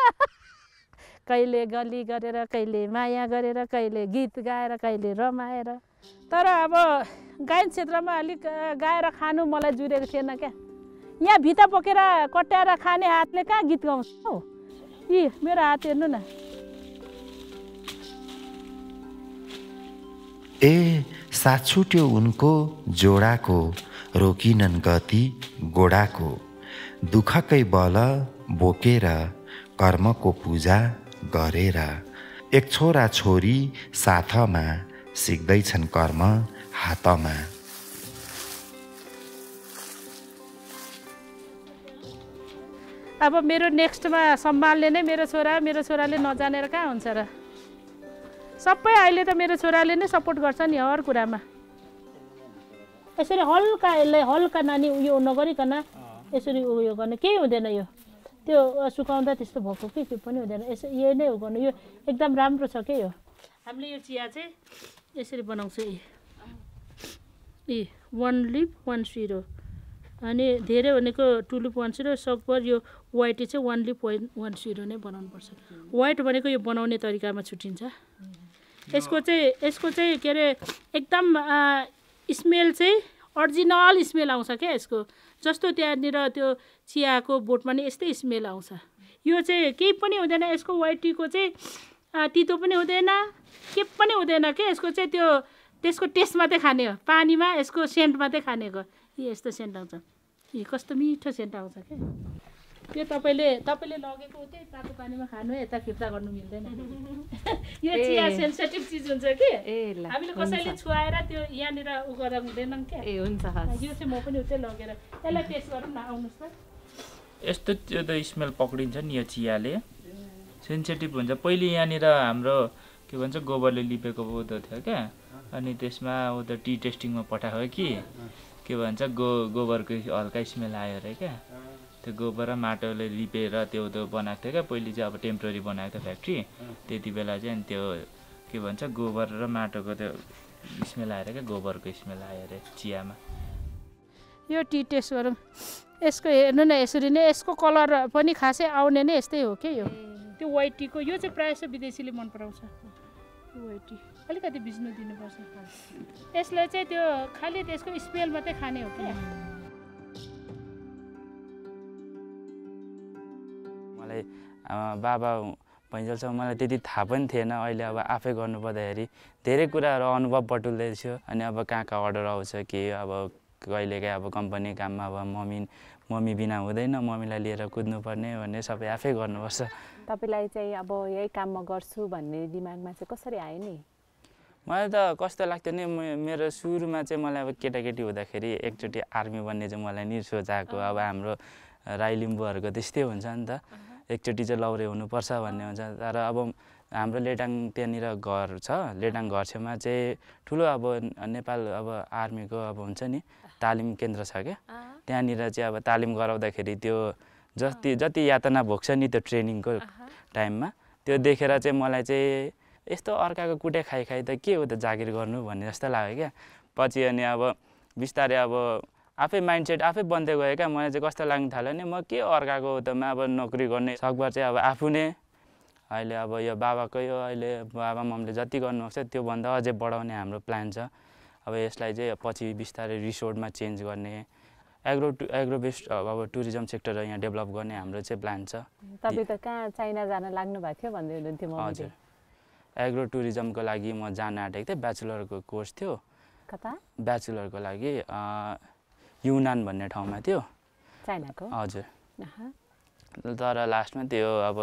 कहिले गली गरेर कहिले माया गरेर कहिले गीत गाएर कहिले रमाएर। तर अब गायन क्षेत्रमा अलिक गाएर खानु मलाई जुरेको थिएन क्या। यहाँ भित्ता बोकेर कट्याएर खाने हातले कहाँ गीत गाउँछ? यी मेरो हात हेर्नु न। ए साथ छुट्यो उनको जोडाको रोकिनन् गति गोडाको। दुःखकै बल बोकेर कर्मको पूजा गरेर। एक छोरा छोरी साथमा सिक्दैछन् कर्म हातमा। अब मेरो नेक्स्टमा सम्हाल्ने नै मेरो छोरा मेरो छोराले नजानेर कहाँ हुन्छ र? सबै अहिले त मेरो छोराले नै सपोर्ट गर्छ नि हर कुरामा। यसरी हल्का यसलाई हल्का नानी उयो नगरिकन यसरी उयो गर्ने केही हुँदैन यो। त्यो सुकाउँदा त्यस्तो भएको कि त्यो पनि हुँदैन। यसो यही नै हो गर्नु। यो एकदम राम्रो छ के यो? हामीले यो चिया चाहिँ यसरी बनाउँछ यी। यी वान लिप वान सिरो अनि धेरै भनेको टु लिप वान सिरो सकभर यो वाइट चाहिँ वान लिप वान सिरो नै बनाउनुपर्छ। वाइट भनेको यो बनाउने तरिकामा छुट्टिन्छ। यसको चाहिँ यसको चाहिँ के अरे एकदम स्मेल चाहिँ अरिजिनल स्मेल आउँछ क्या यसको। जस्तो त्यहाँनिर त्यो चियाको बोटमा नि यस्तै स्मेल आउँछ। यो चाहिँ केही पनि हुँदैन यसको वाइट टीको चाहिँ तितो पनि हुँदैन के पनि हुँदैन क्या यसको चाहिँ त्यो त्यसको टेस्ट मात्रै खाने हो। पानीमा यसको सेन्ट मात्रै खानेको यी यस्तो सेन्ट आउँछ। यी कस्तो मिठो सेन्ट आउँछ क्या। यो तपाईँले तपाईँले लगेको त्यही तातो पानीमा खानु है यता फिर्ता गर्नु मिल्दैन। यो चिया। सेन्सिटिभ चिज हुन्छ कि? हामीले कसैले छुवाएर त्यो यहाँनिर उ गर्दा हुँदैनन् क्या? ए हुन्छ यो चाहिँ म पनि उतै लगेर यसलाई टेस्ट गरौँ न आउनुहोस् त यस्तो त्यो त स्मेल पक्रिन्छ नि यो चियाले। सेन्सिटिभ हुन्छ। पहिले यहाँनिर हाम्रो के भन्छ गोबरले लिपेको उँधो थियो क्या। अनि त्यसमा ऊ त टी टेस्टिङमा पठाएको कि। के भन्छ गो गोबरको हल्का स्मेल आयो अरे क्या। त्यो गोबर र माटोले लिपेर त्यो त्यो बनाएको थियो क्या। पहिले चाहिँ अब टेम्पोररी बनाएको थियो फ्याक्ट्री। त्यति बेला चाहिँ त्यो के भन्छ गोबर र माटोको त्यो स्मेल आएर क्या गोबरको स्मेल आयो अरे चियामा। यो टी टेस्ट गरौँ। यसको हेर्नु न यसरी नै यसको कलर पनि खासै आउने नै यस्तै हो क्या यो? त्यो वाइट टीको यो चाहिँ प्रायः जस्तो विदेशीले मन पराउँछ। वाइट टी अलिकति भिज्नु दिनुपर्छ। यसलाई चाहिँ त्यो खालि त्यसको स्मेल मात्रै खाने हो क्या मलाई बाबा भइन्जेलसम्म मलाई त्यति थाहा पनि थिएन। अहिले अब आफै गर्नु पर्दाखेरि धेरै कुराहरू अनुभव बटुल्दैछु अनि अब कहाँ कहाँ अर्डर आउँछ के अब कहिलेकाहीँ अब कम्पनी काममा अब मम्मी मम्मी बिना हुँदैन मम्मीलाई लिएर कुद्नुपर्ने भन्ने सबै आफै गर्नुपर्छ। तपाईँलाई चाहिँ अब यही काम म गर्छु भन्ने दिमागमा चाहिँ कसरी आयो नि? मलाई त कस्तो लाग्थ्यो नि मेरो सुरुमा चाहिँ मलाई अब केटाकेटी हुँदाखेरि एकचोटि आर्मी बन्ने चाहिँ मलाई नि सोचाएको अब हाम्रो राई लिम्बूहरूको त्यस्तै हुन्छ नि त। एकचोटि चाहिँ लौरे हुनुपर्छ भन्ने हुन्छ। तर अब हाम्रो लेटाङ त्यहाँनिर घर छ लेटाङ घर छेउमा चाहिँ ठुलो अब नेपाल अब आर्मीको अब हुन्छ नि तालिम केन्द्र छ क्या। त्यहाँनिर चाहिँ अब तालिम गराउँदाखेरि त्यो जति जति यातना भोग्छ नि त्यो ट्रेनिङको टाइममा त्यो देखेर चाहिँ मलाई चाहिँ यस्तो अर्काको कुटे खाइ खाइ त के हो त जागिर गर्नु भन्ने जस्तो लाग्यो क्या। पछि अनि अब बिस्तारै अब आफै माइन्डसेट आफै बन्दै गयो क्या मलाई चाहिँ कस्तो लाग्न थाल्यो नि म के अर्काको उतामा अब नोकरी गर्ने सकभर चाहिँ अब आफू नै। अहिले अब यो बाबाकै यो अहिले बाबा मम्मीले जति गर्नुभएको छ त्योभन्दा अझै बढाउने हाम्रो प्लान छ। अब यसलाई चाहिँ पछि बिस्तारै रिसोर्टमा चेन्ज गर्ने। एग्रो टु एग्रो बेस्ड अब टुरिज्म सेक्टर यहाँ डेभलप गर्ने हाम्रो चाहिँ प्लान छ। तपाईँ त कहाँ चाइना जान लाग्नु भएको थियो भन्दै हुनुहुन्थ्यो हजुर। एग्रो टुरिज्मको लागि म जान आँटेको थिएँ। ब्याचलरको कोर्स थियो। कता? ब्याचलरको लागि युनान भन्ने ठाउँमा थियो। चाइनाको। हजुर। तर लास्टमा त्यो अब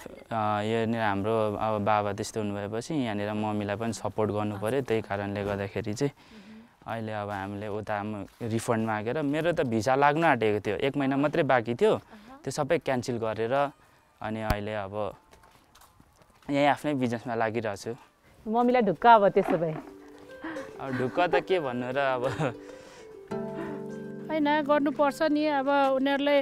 यहाँनिर हाम्रो अब बाबा त्यस्तो हुनुभएपछि यहाँनिर मम्मीलाई पनि सपोर्ट गर्नु पऱ्यो त्यही कारणले गर्दाखेरि चाहिँ अहिले अब हामीले उता रिफन्ड मागेर मेरो त भिसा लाग्नु आँटेको थियो। एक महिना मात्रै बाँकी थियो। त्यो सबै क्यान्सल गरेर अनि अहिले अब यहीँ आफ्नै बिजनेसमा लागिरहेको छु। मम्मीलाई ढुक्क अब त्यसो भए। अब ढुक्क त के भन्नु र अब होइन गर्नुपर्छ नि। अब उनीहरूले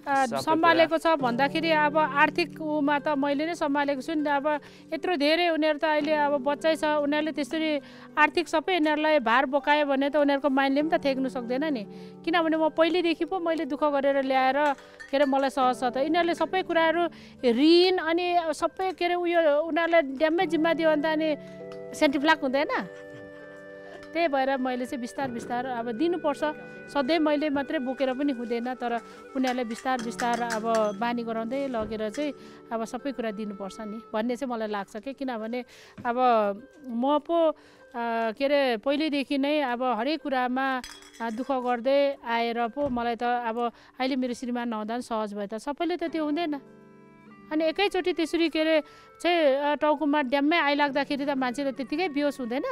सम्हालेको छ भन्दाखेरि अब आर्थिक उमा त मैले नै सम्हालेको छु नि त। अब यत्रो धेरै उनीहरू त अहिले अब बच्चै छ। उनीहरूले त्यसरी आर्थिक सबै यिनीहरूलाई भार बोकायो भने त उनीहरूको माइन्डले पनि त थेक्नु सक्दैन नि। किनभने म पहिल्यैदेखि पो मैले दुःख गरेर ल्याएर के अरे मलाई सहज छ त। यिनीहरूले सबै कुराहरू ऋण अनि सबै के अरे उयो उनीहरूलाई ड्याम्मै जिम्मा दियो भने त अनि सेन्टिफ्लाक हुँदैन। त्यही भएर मैले चाहिँ बिस्तार बिस्तार अब दिनुपर्छ। सधैँ मैले मात्रै बोकेर पनि हुँदैन तर उनीहरूलाई बिस्तार बिस्तार अब बानी गराउँदै लगेर चाहिँ अब सबै कुरा दिनुपर्छ नि भन्ने चाहिँ मलाई लाग्छ कि किनभने अब म पो के अरे पहिल्यैदेखि नै अब हरेक कुरामा दुःख गर्दै आएर पो मलाई त अब अहिले मेरो श्रीमान नहुँदा पनि सहज भयो त सबैले त त्यो हुँदैन। अनि एकैचोटि त्यसरी के अरे चाहिँ टाउकोमा ड्याम्मै आइलाग्दाखेरि त मान्छे त त्यत्तिकै बेहोस हुँदैन।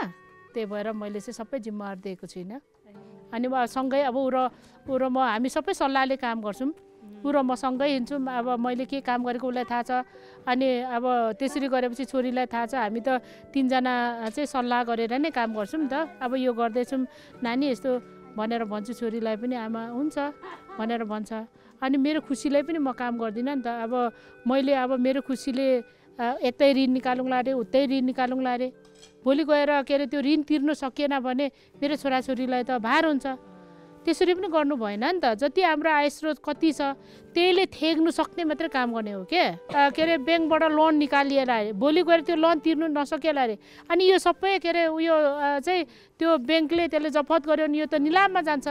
त्यही भएर मैले चाहिँ सबै जिम्मेवार दिएको छुइनँ। अनि म सँगै अब ऊ र ऊ र म हामी सबै सल्लाहले काम गर्छौँ। ऊ र म सँगै हिँड्छौँ। अब मैले के काम गरेको उसलाई थाहा छ। अनि अब त्यसरी गरेपछि छोरीलाई थाहा छ। हामी त तिनजना चाहिँ सल्लाह गरेर नै काम गर्छौँ नि त। अब यो गर्दैछौँ। नानी यस्तो भनेर भन्छु छोरीलाई पनि आमा हुन्छ भनेर भन्छ। अनि मेरो खुसीलाई पनि म काम गर्दिनँ नि त। अब मैले अब मेरो खुसीले यतै ऋण निकालौँला अरे उतै ऋण निकालौँला अरे भोलि गएर के अरे त्यो ऋण तिर्नु सकिएन भने मेरो छोराछोरीलाई त भार हुन्छ। त्यसरी पनि गर्नु भएन नि त। जति हाम्रो आय स्रोत कति छ त्यहीले थेग्नु सक्ने मात्रै काम गर्ने हो के? के अरे ब्याङ्कबाट लोन निकालिएर अरे भोलि गएर त्यो लोन तिर्नु नसकेला अरे। अनि यो सबै के अरे उयो चाहिँ त्यो ब्याङ्कले त्यसले जफत गर्यो भने यो त निलाममा जान्छ।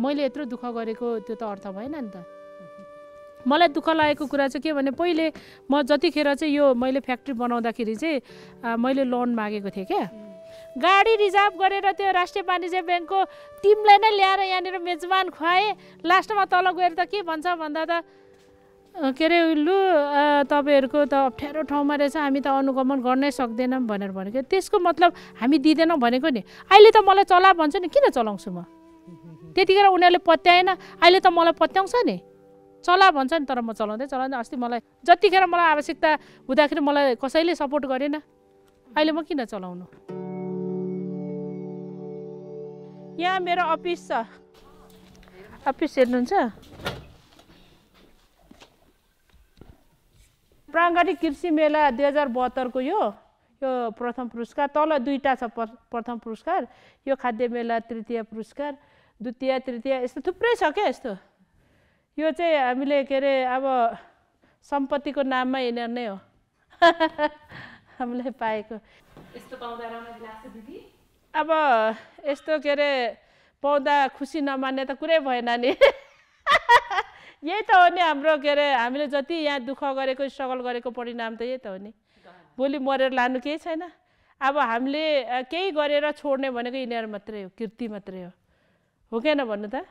मैले यत्रो दुःख गरेको त्यो त अर्थ भएन नि त। मलाई दुःख लागेको कुरा चाहिँ के भने पहिले म जतिखेर चाहिँ यो मैले फ्याक्ट्री बनाउँदाखेरि चाहिँ मैले लोन मागेको थिएँ क्या। गाडी रिजर्भ गरेर त्यो राष्ट्रिय वाणिज्य ब्याङ्कको टिमलाई नै ल्याएर यहाँनिर मेजबान खुवाएँ। लास्टमा तल गएर त के भन्छ भन्दा त के अरे लु तपाईँहरूको त अप्ठ्यारो ठाउँमा रहेछ हामी त अनुगमन गर्नै सक्दैनौँ भनेर भनेको। त्यसको मतलब हामी दिँदैनौँ भनेको नि। अहिले त मलाई चला भन्छ नि किन चलाउँछु म? त्यतिखेर उनीहरूले पत्याएन। अहिले त मलाई पत्याउँछ नि। चला भन्छ नि तर म चलाउँदै चलाउँदै अस्ति मलाई जतिखेर मलाई आवश्यकता हुँदाखेरि मलाई कसैले सपोर्ट गरेन अहिले म किन चलाउनु? यहाँ मेरो अफिस छ। अफिस हेर्नुहुन्छ? प्राङ्गणिक कृषि मेला दुई हजार बहत्तरको यो यो प्रथम पुरस्कार तल दुईवटा छ प्रथम पुरस्कार यो खाद्य मेला तृतीय पुरस्कार द्वितीय तृतीय यस्तो थुप्रै छ क्या यस्तो? यो चाहिँ हामीले के अरे अब सम्पत्तिको नाममा यिनीहरू नै हो। हामीले पाएको। यस्तो पाउँदा दिदी। अब यस्तो के अरे पाउँदा खुसी नमान्ने त कुरै भएन नि। यही त हो नि हाम्रो के अरे हामीले जति यहाँ दुःख गरेको स्ट्रगल गरेको परिणाम त यही त हो नि। भोलि मरेर लानु केही छैन। अब हामीले केही गरेर छोड्ने भनेको यिनीहरू मात्रै हो कृति मात्रै हो। हो कि होइन भन्नु त?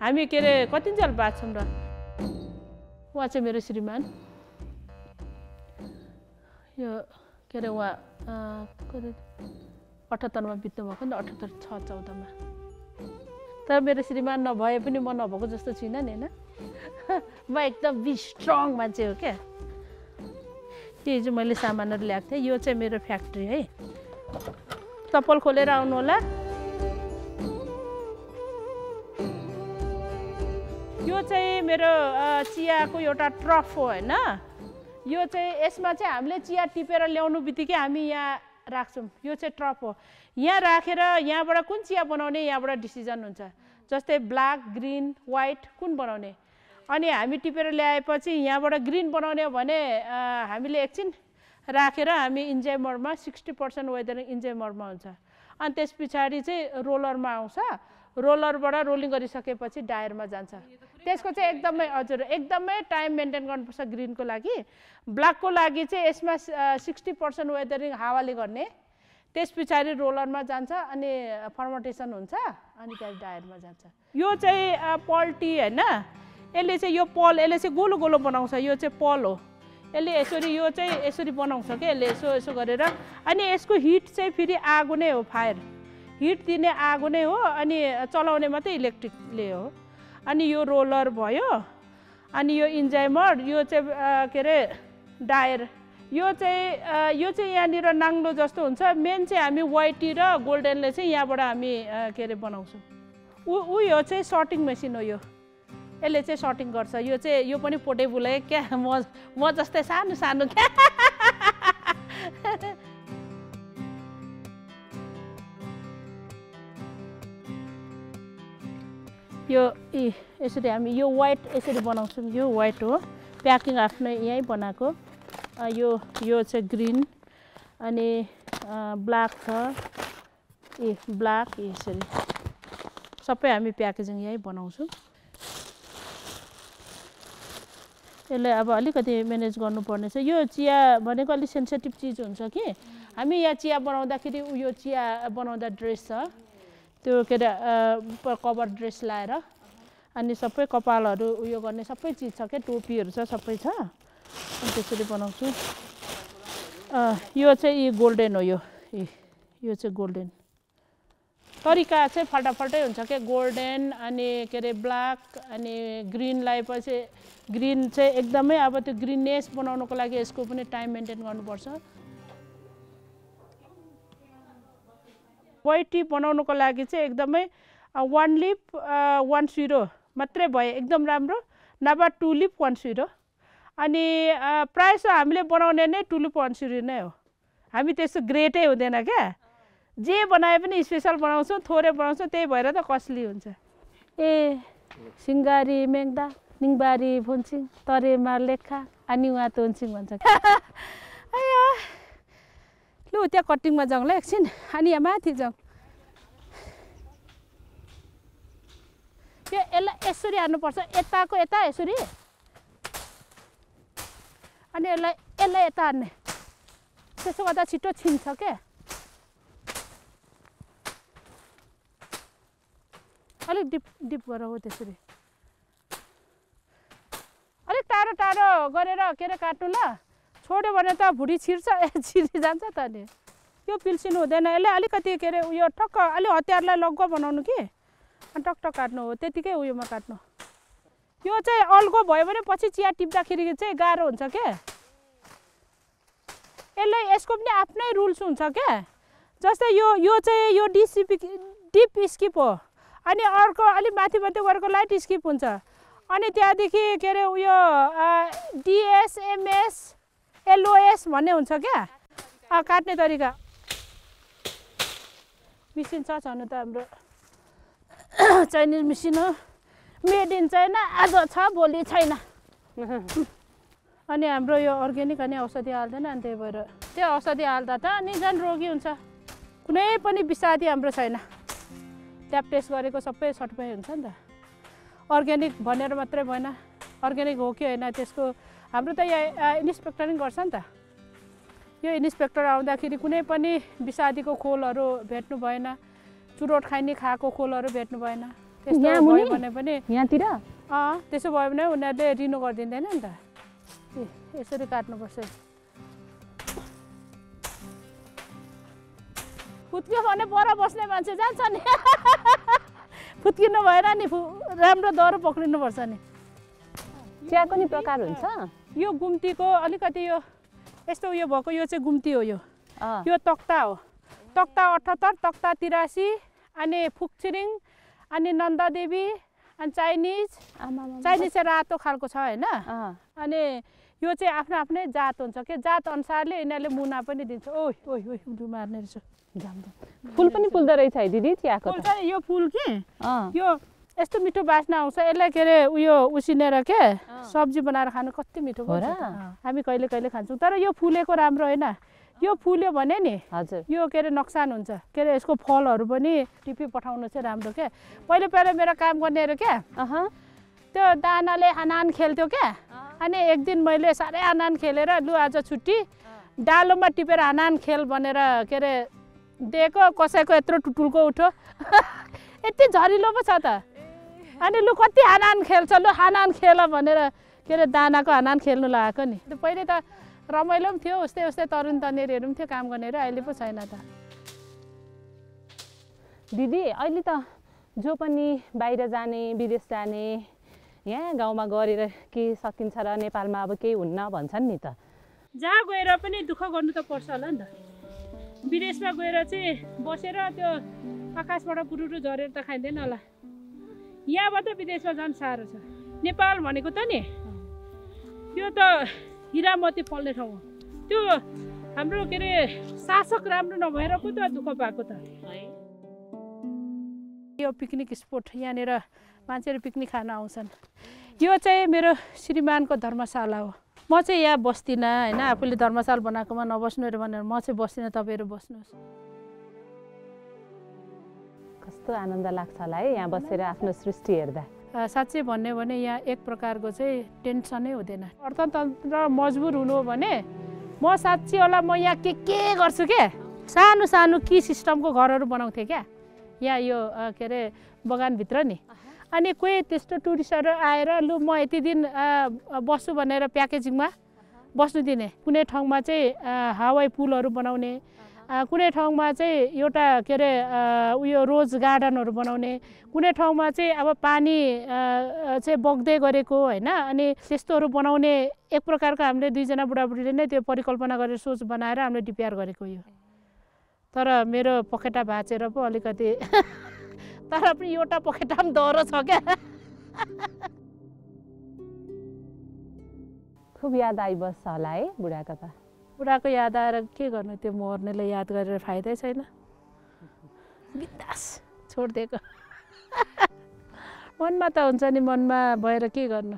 हामी के अरे कतिन्जेल बाँच्छौँ र? उहाँ चाहिँ मेरो श्रीमान। यो के अरे उहाँ अठहत्तरमा बित्नु भएको नि अठहत्तर छ चौधमा। तर मेरो श्रीमान नभए पनि म नभएको जस्तो छुइनँ नि होइन? म एकदम बी स्ट्रङ मान्छे हो क्या। त्यही चाहिँ मैले सामानहरू ल्याएको थिएँ। यो चाहिँ मेरो फ्याक्ट्री है। चप्पल खोलेर आउनु होला। यो चाहिँ मेरो चियाको एउटा ट्रफ हो होइन? यो चाहिँ यसमा चाहिँ हामीले चिया टिपेर ल्याउनु बित्तिकै हामी यहाँ राख्छौँ। यो चाहिँ ट्रफ हो। यहाँ राखेर यहाँबाट कुन चिया बनाउने यहाँबाट डिसिजन हुन्छ। जस्तै ब्ल्याक ग्रिन वाइट कुन बनाउने? अनि हामी टिपेर ल्याएपछि यहाँबाट ग्रिन बनाउने हो भने हामीले एकछिन राखेर हामी इन्जाइमरमा सिक्सटी पर्सेन्ट वेदरिङ इन्जाइमरमा हुन्छ। अनि त्यस पछाडि चाहिँ रोलरमा आउँछ। रोलरबाट रोलिङ गरिसकेपछि डायरमा जान्छ। त्यसको चाहिँ एकदमै हजुर एकदमै टाइम मेन्टेन गर्नुपर्छ ग्रिनको लागि। ब्ल्याकको लागि चाहिँ यसमा सिक्सटी पर्सेन्ट वेदरिङ हावाले गर्ने। त्यस पछाडि रोलरमा जान्छ अनि फर्मेन्टेसन हुन्छ अनि त्यहाँदेखि डायरमा जान्छ। यो चाहिँ अ, पल टी होइन। यसले चाहिँ यो पल यसले चाहिँ गोलो गोलो बनाउँछ। यो चाहिँ पल हो। यसले यसरी यो चाहिँ यसरी बनाउँछ क्या यसले यसो यसो गरेर। अनि यसको हिट चाहिँ फेरि आगो नै हो फायर हिट दिने आगो नै हो अनि चलाउने मात्रै इलेक्ट्रिकले हो। अनि यो रोलर भयो अनि यो इन्जाइमर यो चाहिँ के अरे डायर। यो चाहिँ यो चाहिँ यहाँनिर नाङ्लो जस्तो हुन्छ। मेन चाहिँ हामी वाइटी र गोल्डनले चाहिँ यहाँबाट हामी के अरे बनाउँछौँ। ऊ ऊ यो चाहिँ सर्टिङ मेसिन हो यो। यसले चाहिँ सर्टिङ गर्छ। यो चाहिँ यो पनि पोर्टेबल है। क्या म म जस्तै सानो सानो। क्या यो यसरी हामी यो वाइट यसरी बनाउँछौँ। यो वाइट हो। प्याकिङ आफ्नै यहीँ बनाएको। यो यो चाहिँ ग्रिन अनि ब्ल्याक छ। ए ब्ल्याक यसरी। सबै हामी प्याकेजिङ यहीँ बनाउँछौँ। यसलाई अब अलिकति म्यानेज गर्नुपर्ने छ। यो चिया भनेको अलिक सेन्सिटिभ चिज हुन्छ कि। हामी यहाँ चिया बनाउँदाखेरि उयो चिया बनाउँदा ड्रेस छ। त्यो के अरे कभर ड्रेस लाएर अनि सबै कपालहरू उयो गर्ने सबै चिज छ क्या टोपीहरू छ सबै छ। अनि त्यसरी बनाउँछु। यो चाहिँ यी गोल्डन हो यो। यो चाहिँ गोल्डन। तरिका चाहिँ फाल्टाफाल्टै हुन्छ क्या गोल्डन अनि के अरे ब्ल्याक अनि ग्रिनलाई पछि ग्रिन चाहिँ एकदमै अब त्यो ग्रिननेस बनाउनुको लागि यसको पनि टाइम मेन्टेन गर्नुपर्छ। वाइट टी बनाउनुको लागि चाहिँ एकदमै वान लिप वान सिरो मात्रै भयो एकदम राम्रो। नभए टु लिप वान सिरो अनि प्रायः हामीले बनाउने नै टु लिप वान सिरो नै हो। हामी त्यस्तो ग्रेटै हुँदैन क्या। जे बनाए पनि स्पेसल बनाउँछौँ थोरै बनाउँछौँ त्यही भएर त कस्टली हुन्छ। ए सिङ्गारी मेङ्दा निङबारी भुन्सिङ तरेमा लेखा अनि उहाँ तोन्सिङ भन्छ। लु त्यहाँ कटिङमा जाउँ ल एकछिन। अनि यहाँ माथि जाउँ। यो यसलाई यसरी हान्नुपर्छ। यताको यता यसरी। अनि यसलाई यसलाई यता हान्ने। त्यसो गर्दा छिटो छिन्छ क्या अलिक डिप डिप गरेर हो त्यसरी। अलिक टाढो टाढो गरेर के अरे काट्नु ल। छोड्यो भने त भुँडी छिर्छ छिरि जान्छ त अनि। यो पिल्सिनु हुँदैन। यसले अलिकति के अरे उयो टक्क अलि हतियारलाई लग्गो बनाउनु कि? अनि टक टक काट्नु हो त्यतिकै उयोमा काट्नु। यो चाहिँ अल्गो भयो भने पछि चिया टिप्दाखेरि चाहिँ गाह्रो हुन्छ क्या यसले यसको पनि आफ्नै रुल्स हुन्छ क्या जस्तै यो यो चाहिँ यो डिसिप डिप स्किप हो। अनि अर्को अलिक माथि माथि गरेको लाइट स्किप हुन्छ। अनि त्यहाँदेखि के अरे उयो डिएसएमएस एलओएस भन्ने हुन्छ क्या? काट्ने तरिका। मिसिन छ छनु त हाम्रो चाइनिज मिसिन हो। मेड इन चाइना आज छ भोलि छैन। अनि हाम्रो यो अर्ग्यानिक अनि औषधि हाल्दैन अनि त्यही भएर। त्यो औषधि हाल्दा त अनि झन् रोगी हुन्छ। कुनै पनि विषादी हाम्रो छैन। ल्याब टेस्ट गरेको सबै सटमै हुन्छ नि त। अर्ग्यानिक भनेर मात्रै भएन। अर्ग्यानिक हो कि होइन त्यसको हाम्रो त यहाँ इन्सपेक्टर नि गर्छ नि त। यो इन्सपेक्टर आउँदाखेरि कुनै पनि विषादीको खोलहरू भेट्नु भएन चुरोट खाइने खाएको खोलहरू भेट्नु भएन। त्यस्तो? भयो भने पनि यहाँतिर? अँ त्यसो भयो भने उनीहरूले रिनु गरिदिँदैन नि त। यसरी काट्नुपर्छ। फुत्क्यो भने पर बस्ने मान्छे जान्छ नि। फुत्किनु भएन नि फु राम्रो दह्रो पक्रिनुपर्छ नि। चियाको नि प्रकार हुन्छ। यो गुम्तीको अलिकति यो यस्तो उयो भएको यो चाहिँ गुम्ती हो यो। यो तक्ता हो। तक्ता अठहत्तर तक्ता तिरासी अनि फुक्छिरिङ अनि नन्दादेवी अनि चाइनिज। चाइनिज चाहिँ रातो खालको छ होइन? अनि यो चाहिँ आफ्नो आफ्नै जात हुन्छ के? जात अनुसारले यिनीहरूले मुना पनि दिन्छ। ओइ ओइ उल्लु मार्ने रहेछ। फुल पनि फुल्दो रहेछ है दिदी? चियाको यो फुल के? यो यस्तो मिठो बास्ना आउँछ यसलाई के अरे उयो उसिनेर के सब्जी बनाएर खानु कति मिठो हो र? हामी कहिले कहिले खान्छौँ। तर यो फुलेको राम्रो होइन। यो फुल्यो भने नि हजुर। यो के अरे नोक्सान हुन्छ। के अरे यसको फलहरू पनि टिपी पठाउनु चाहिँ राम्रो क्या पहिले पहिला मेरो काम गर्नेहरू क्या त्यो दानाले आनान खेल्थ्यो क्या अनि एक दिन मैले साह्रै आनान खेलेर लु आज छुट्टी डालोमा टिपेर आनान खेल भनेर के अरे दिएको कसैको यत्रो टुटुलको उठ्यो यति झरिलो पो छ त। अनि लु कति हानान खेल्छ? लु हानान खेल भनेर के अरे दानाको हानान खेल्नु लगाएको नि। पहिले त रमाइलो पनि थियो उस्तै उस्तै तरुण तनेरीहरू पनि थियो काम गर्नेहरू अहिले पो छैन त। दिदी अहिले त जो पनि बाहिर जाने विदेश जाने यहाँ गाउँमा गरेर के सकिन्छ र नेपालमा अब केही हुन्न भन्छन् नि त। जहाँ गएर पनि दुःख गर्नु त पर्छ होला नि त। विदेशमा गएर चाहिँ बसेर त्यो आकाशबाट पुरुरु झरेर त खाइँदैन होला। यहाँबाट विदेशमा जानु साह्रो छ। नेपाल भनेको त नि? यो त हिरामती फल्ने ठाउँ हो। त्यो हाम्रो के अरे शासक राम्रो नभएर पो त दुःख भएको त। यो पिकनिक स्पोट यहाँनिर मान्छेहरू पिकनिक खान आउँछन्। यो चाहिँ मेरो श्रीमानको धर्मशाला हो। म चाहिँ यहाँ बस्दिनँ होइन? आफूले धर्मशाला बनाएकोमा नबस्नु अरे भनेर म चाहिँ बस्दिनँ तपाईँहरू बस्नुहोस्। कस्तो आनन्द लाग्छ होला है यहाँ बसेर आफ्नो सृष्टि हेर्दा? साँच्चै भन्यो भने यहाँ एक प्रकारको चाहिँ टेन्सनै हुँदैन। अर्थतन्त्र मजबुर हुनु हो भने म साँच्ची होला म यहाँ के के गर्छु के? सानो सानो कि सिस्टमको घरहरू बनाउँथेँ क्या? यहाँ यो के अरे बगानभित्र नि। अनि कोही त्यस्तो टुरिस्टहरू आएर लु म यति दिन बस्छु भनेर प्याकेजिङमा बस्नु दिने। कुनै ठाउँमा चाहिँ हवाई पुलहरू बनाउने। कुनै ठाउँमा चाहिँ एउटा के अरे उयो रोज गार्डनहरू बनाउने कुनै ठाउँमा चाहिँ अब पानी चाहिँ बग्दै गरेको होइन अनि त्यस्तोहरू बनाउने एक प्रकारको हामीले दुईजना बुढाबुढीले नै त्यो परिकल्पना गरेर सोच बनाएर हामीले डिपिआर गरेको यो। तर मेरो पखेटा भाँचेर पो अलिकति तर पनि एउटा पखेटा पनि दह्रो छ क्या। खुब याद आइबस्छ होला है बुढाको बुढाको याद आएर के गर्नु? त्यो मर्नेलाई याद गरेर फाइदै छैन। बिन्दास छोडिदिएको। मनमा त हुन्छ नि मनमा भएर के गर्नु?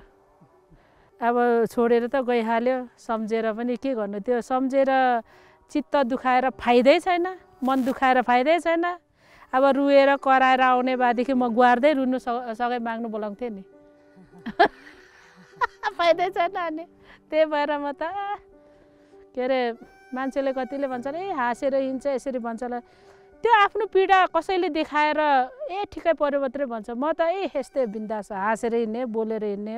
अब छोडेर त गइहाल्यो सम्झेर पनि के गर्नु? त्यो सम्झेर चित्त दुखाएर फाइदै छैन मन दुखाएर फाइदै छैन। अब रुएर कराएर आउने बादेखि म गुहार्दै रुनु स सघाइ माग्नु बोलाउँथेँ नि। फाइदै छैन अनि। त्यही भएर म त के अरे मान्छेले कतिले भन्छन् ए हाँसेर हिँड्छ यसरी भन्छ होला। त्यो आफ्नो पीडा कसैले देखाएर ए ठिकै पऱ्यो मात्रै भन्छ। म त ए यस्तै बिन्दास हाँसेर हिँड्ने बोलेर हिँड्ने।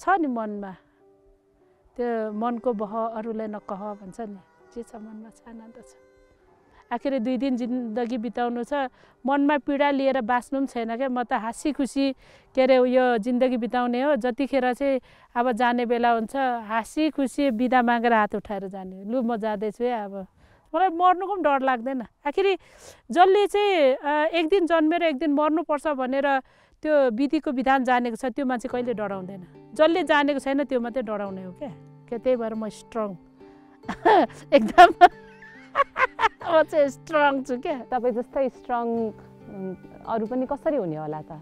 छ नि मनमा। त्यो मनको बह अरूलाई नकह भन्छ नि। जे छ मनमा छ आनन्द छ। आखिर दुई दिन जिन्दगी बिताउनु छ। मनमा पीडा लिएर बाँच्नु पनि छैन क्या। म त हाँसी खुसी के अरे उयो जिन्दगी बिताउने हो। जतिखेर चाहिँ अब जाने बेला हुन्छ हाँसी खुसी बिदा मागेर हात उठाएर जाने लु म जाँदैछु है अब। मलाई मर्नुको पनि डर लाग्दैन। आखिर जसले चाहिँ एक दिन जन्मेर एक दिन मर्नुपर्छ भनेर त्यो विधिको विधान जानेको छ त्यो मान्छे कहिले डराउँदैन। जसले जानेको छैन त्यो मात्रै डराउने हो क्या। क्या त्यही भएर म स्ट्रङ एकदम म चाहिँ स्ट्रङ छु क्या। तपाईँ जस्तै स्ट्रङ अरू पनि कसरी हुने होला त?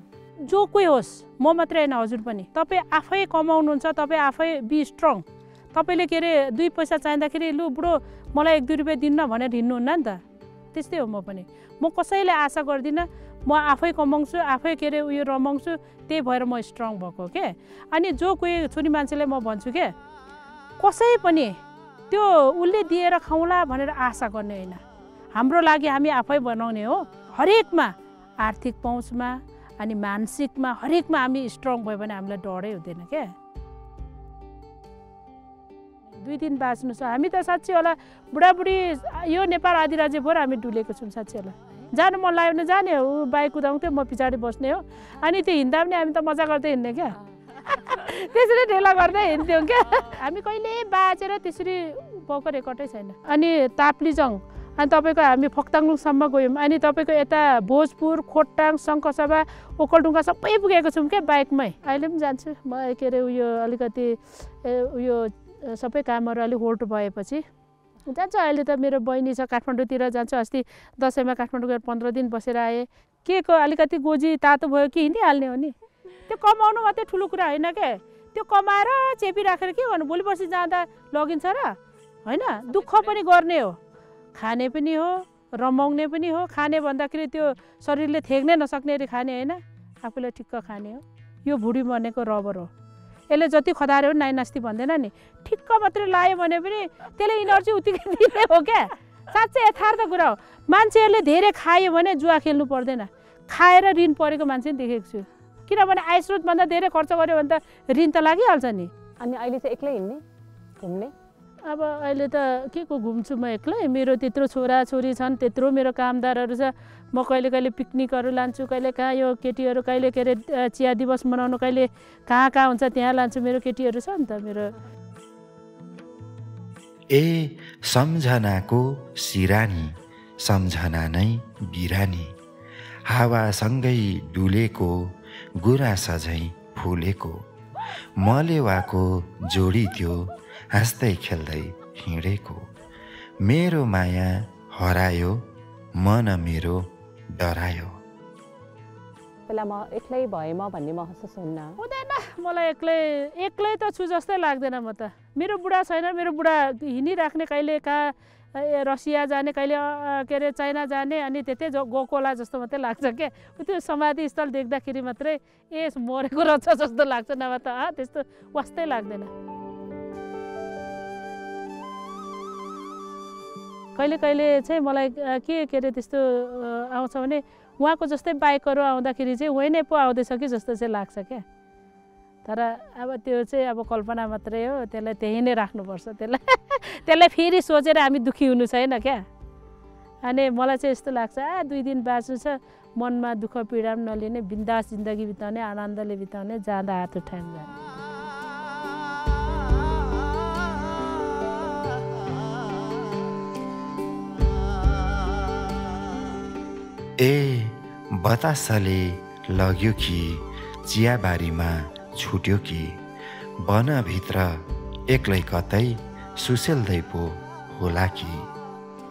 जो कोही होस् म मात्रै होइन हजुर पनि। तपाईँ आफै कमाउनुहुन्छ तपाईँ आफै बी स्ट्रङ तपाईँले के अरे दुई पैसा चाहिँदाखेरि लु बुढो मलाई एक दुई रुपियाँ दिन्न भनेर हिँड्नुहुन्न नि त। त्यस्तै हो म पनि। म कसैले आशा गर्दिनँ म आफै कमाउँछु आफै के अरे उयो रमाउँछु त्यही भएर म स्ट्रङ भएको के? अनि जो कोही छोरी मान्छेले म भन्छु के? कसै पनि त्यो उसले दिएर खाउँला भनेर आशा गर्ने होइन। हाम्रो लागि हामी आफै बनाउने हो। हरेकमा आर्थिक पहुँचमा अनि मानसिकमा हरेकमा हामी स्ट्रङ भयो भने हामीलाई डरै हुँदैन क्या दुई दिन बाँच्नु छ। हामी त साँच्ची होला बुढाबुढी यो नेपाल आदिराज्यभर हामी डुलेको छौँ साँच्ची होला जानु मन लाग्यो भने जाने हो। बाइक कुदाउँथ्यो म पछाडि बस्ने हो। अनि त्यो हिँड्दा पनि हामी त मजा गर्दै हिँड्ने क्या? त्यसरी ढेला गर्दै हिँड्थ्यौँ क्या। हामी कहिले बाँचेर त्यसरी भएको रेकर्डै छैन। अनि ताप्लिजङ अनि तपाईँको हामी फक्ताङसम्म गयौँ। अनि तपाईँको यता भोजपुर खोटाङ शङ्खसभा ओखलढुङ्गा सबै पुगेको छौँ क्या बाइकमै। अहिले पनि जान्छु। म के अरे उयो अलिकति उयो सबै कामहरू अलिक होल्ड भएपछि। जान्छु अहिले त मेरो बहिनी छ काठमाडौँतिर। जान्छु अस्ति दसैँमा काठमाडौँ गएर पन्ध्र दिन बसेर आएँ। के को अलिकति गोजी तातो भयो कि हिँडिहाल्ने हो नि? त्यो कमाउनु मात्रै ठुलो कुरा होइन क्या त्यो कमाएर चेपिराखेर के गर्नु? भोलि पर्सि जाँदा लगिन्छ र। होइन? दुःख पनि गर्ने हो। खाने पनि हो रमाउने पनि हो। खाने भन्दाखेरि त्यो शरीरले थेग्नै नसक्ने गरी खाने होइन? आफूलाई ठिक्क खाने हो। यो भुँडी बनेको रबर हो। यसले जति खदार्यो पनि नाइ नास्ति भन्दैन नि। ठिक्क मात्रै लायो भने पनि त्यसले इनर्जी उत्तिकै दिने हो क्या? साँच्चै यथार्थ कुरा हो। मान्छेहरूले धेरै खायो भने जुवा खेल्नु पर्दैन। खाएर ऋण परेको मान्छे देखेको छु। किनभने आयस्रोतभन्दा धेरै खर्च गऱ्यो भने त ऋण त लागिहाल्छ नि। अनि अहिले चाहिँ एक्लै हिँड्ने? घुम्ने? अब अहिले त के को घुम्छु म एक्लै? मेरो त्यत्रो छोराछोरी छन् त्यत्रो मेरो कामदारहरू छ। म कहिले कहिले पिकनिकहरू लान्छु कहिले कहाँ यो केटीहरू कहिले के अरे चिया दिवस मनाउनु कहिले कहाँ कहाँ हुन्छ त्यहाँ लान्छु। मेरो केटीहरू छ नि त मेरो। ए सम्झनाको सिरानी सम्झना नै बिरानी। हावासँगै डुलेको गुराँस झैँ फुलेको मलेवाको जोडी त्यो हाँस्दै खेल्दै हिँडेको। मेरो माया हरायो मन मेरो डरायो। पहिला म एक्लै भएँ म भन्ने महसुस हुन्न। हुँदैन मलाई एक्लै एक्लै त छु जस्तै लाग्दैन म त। मेरो बुढा छैन मेरो बुढा हिँडिराख्ने कहिले कहाँ रसिया जाने कहिले के अरे चाइना जाने अनि त्यतै होला जस्तो मात्रै लाग्छ क्या त्यो समाधि स्थल देख्दाखेरि मात्रै ए मरेको रहेछ जस्तो लाग्छ नभए त अँ त्यस्तो वास्तै लाग्दैन। कहिले कहिले चाहिँ मलाई के के अरे त्यस्तो आउँछ भने उहाँको जस्तै बाइकहरू आउँदाखेरि चाहिँ वही नै पो आउँदैछ कि? जस्तो चाहिँ लाग्छ क्या तर अब त्यो चाहिँ अब कल्पना मात्रै हो त्यसलाई त्यही नै राख्नुपर्छ त्यसलाई। त्यसलाई फेरि सोचेर हामी दुःखी हुनु छैन क्या? अनि मलाई चाहिँ यस्तो लाग्छ आ दुई दिन बाँच्नु छ मनमा दुःख पीडा पनि नलिने बिन्दास जिन्दगी बिताउने आनन्दले बिताउने जाँदा हात उठाएर जाने। ए बतासले लग्यो कि चियाबारीमा छुट्यो कि? वनभित्र एक्लै कतै सुसेल्दै पो होला कि?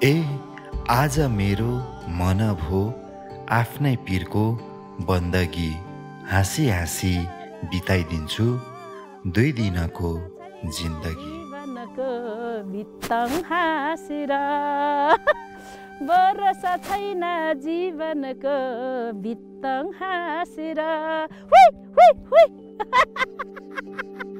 ए आज मेरो मन भो आफ्नै पिरको बन्दगी हाँसी हाँसी बिताइदिन्छु दुई दिनको जिन्दगी। बरस छैन जीवनको बित्तङ हाँसेर हुइ, हुइ, हुइ।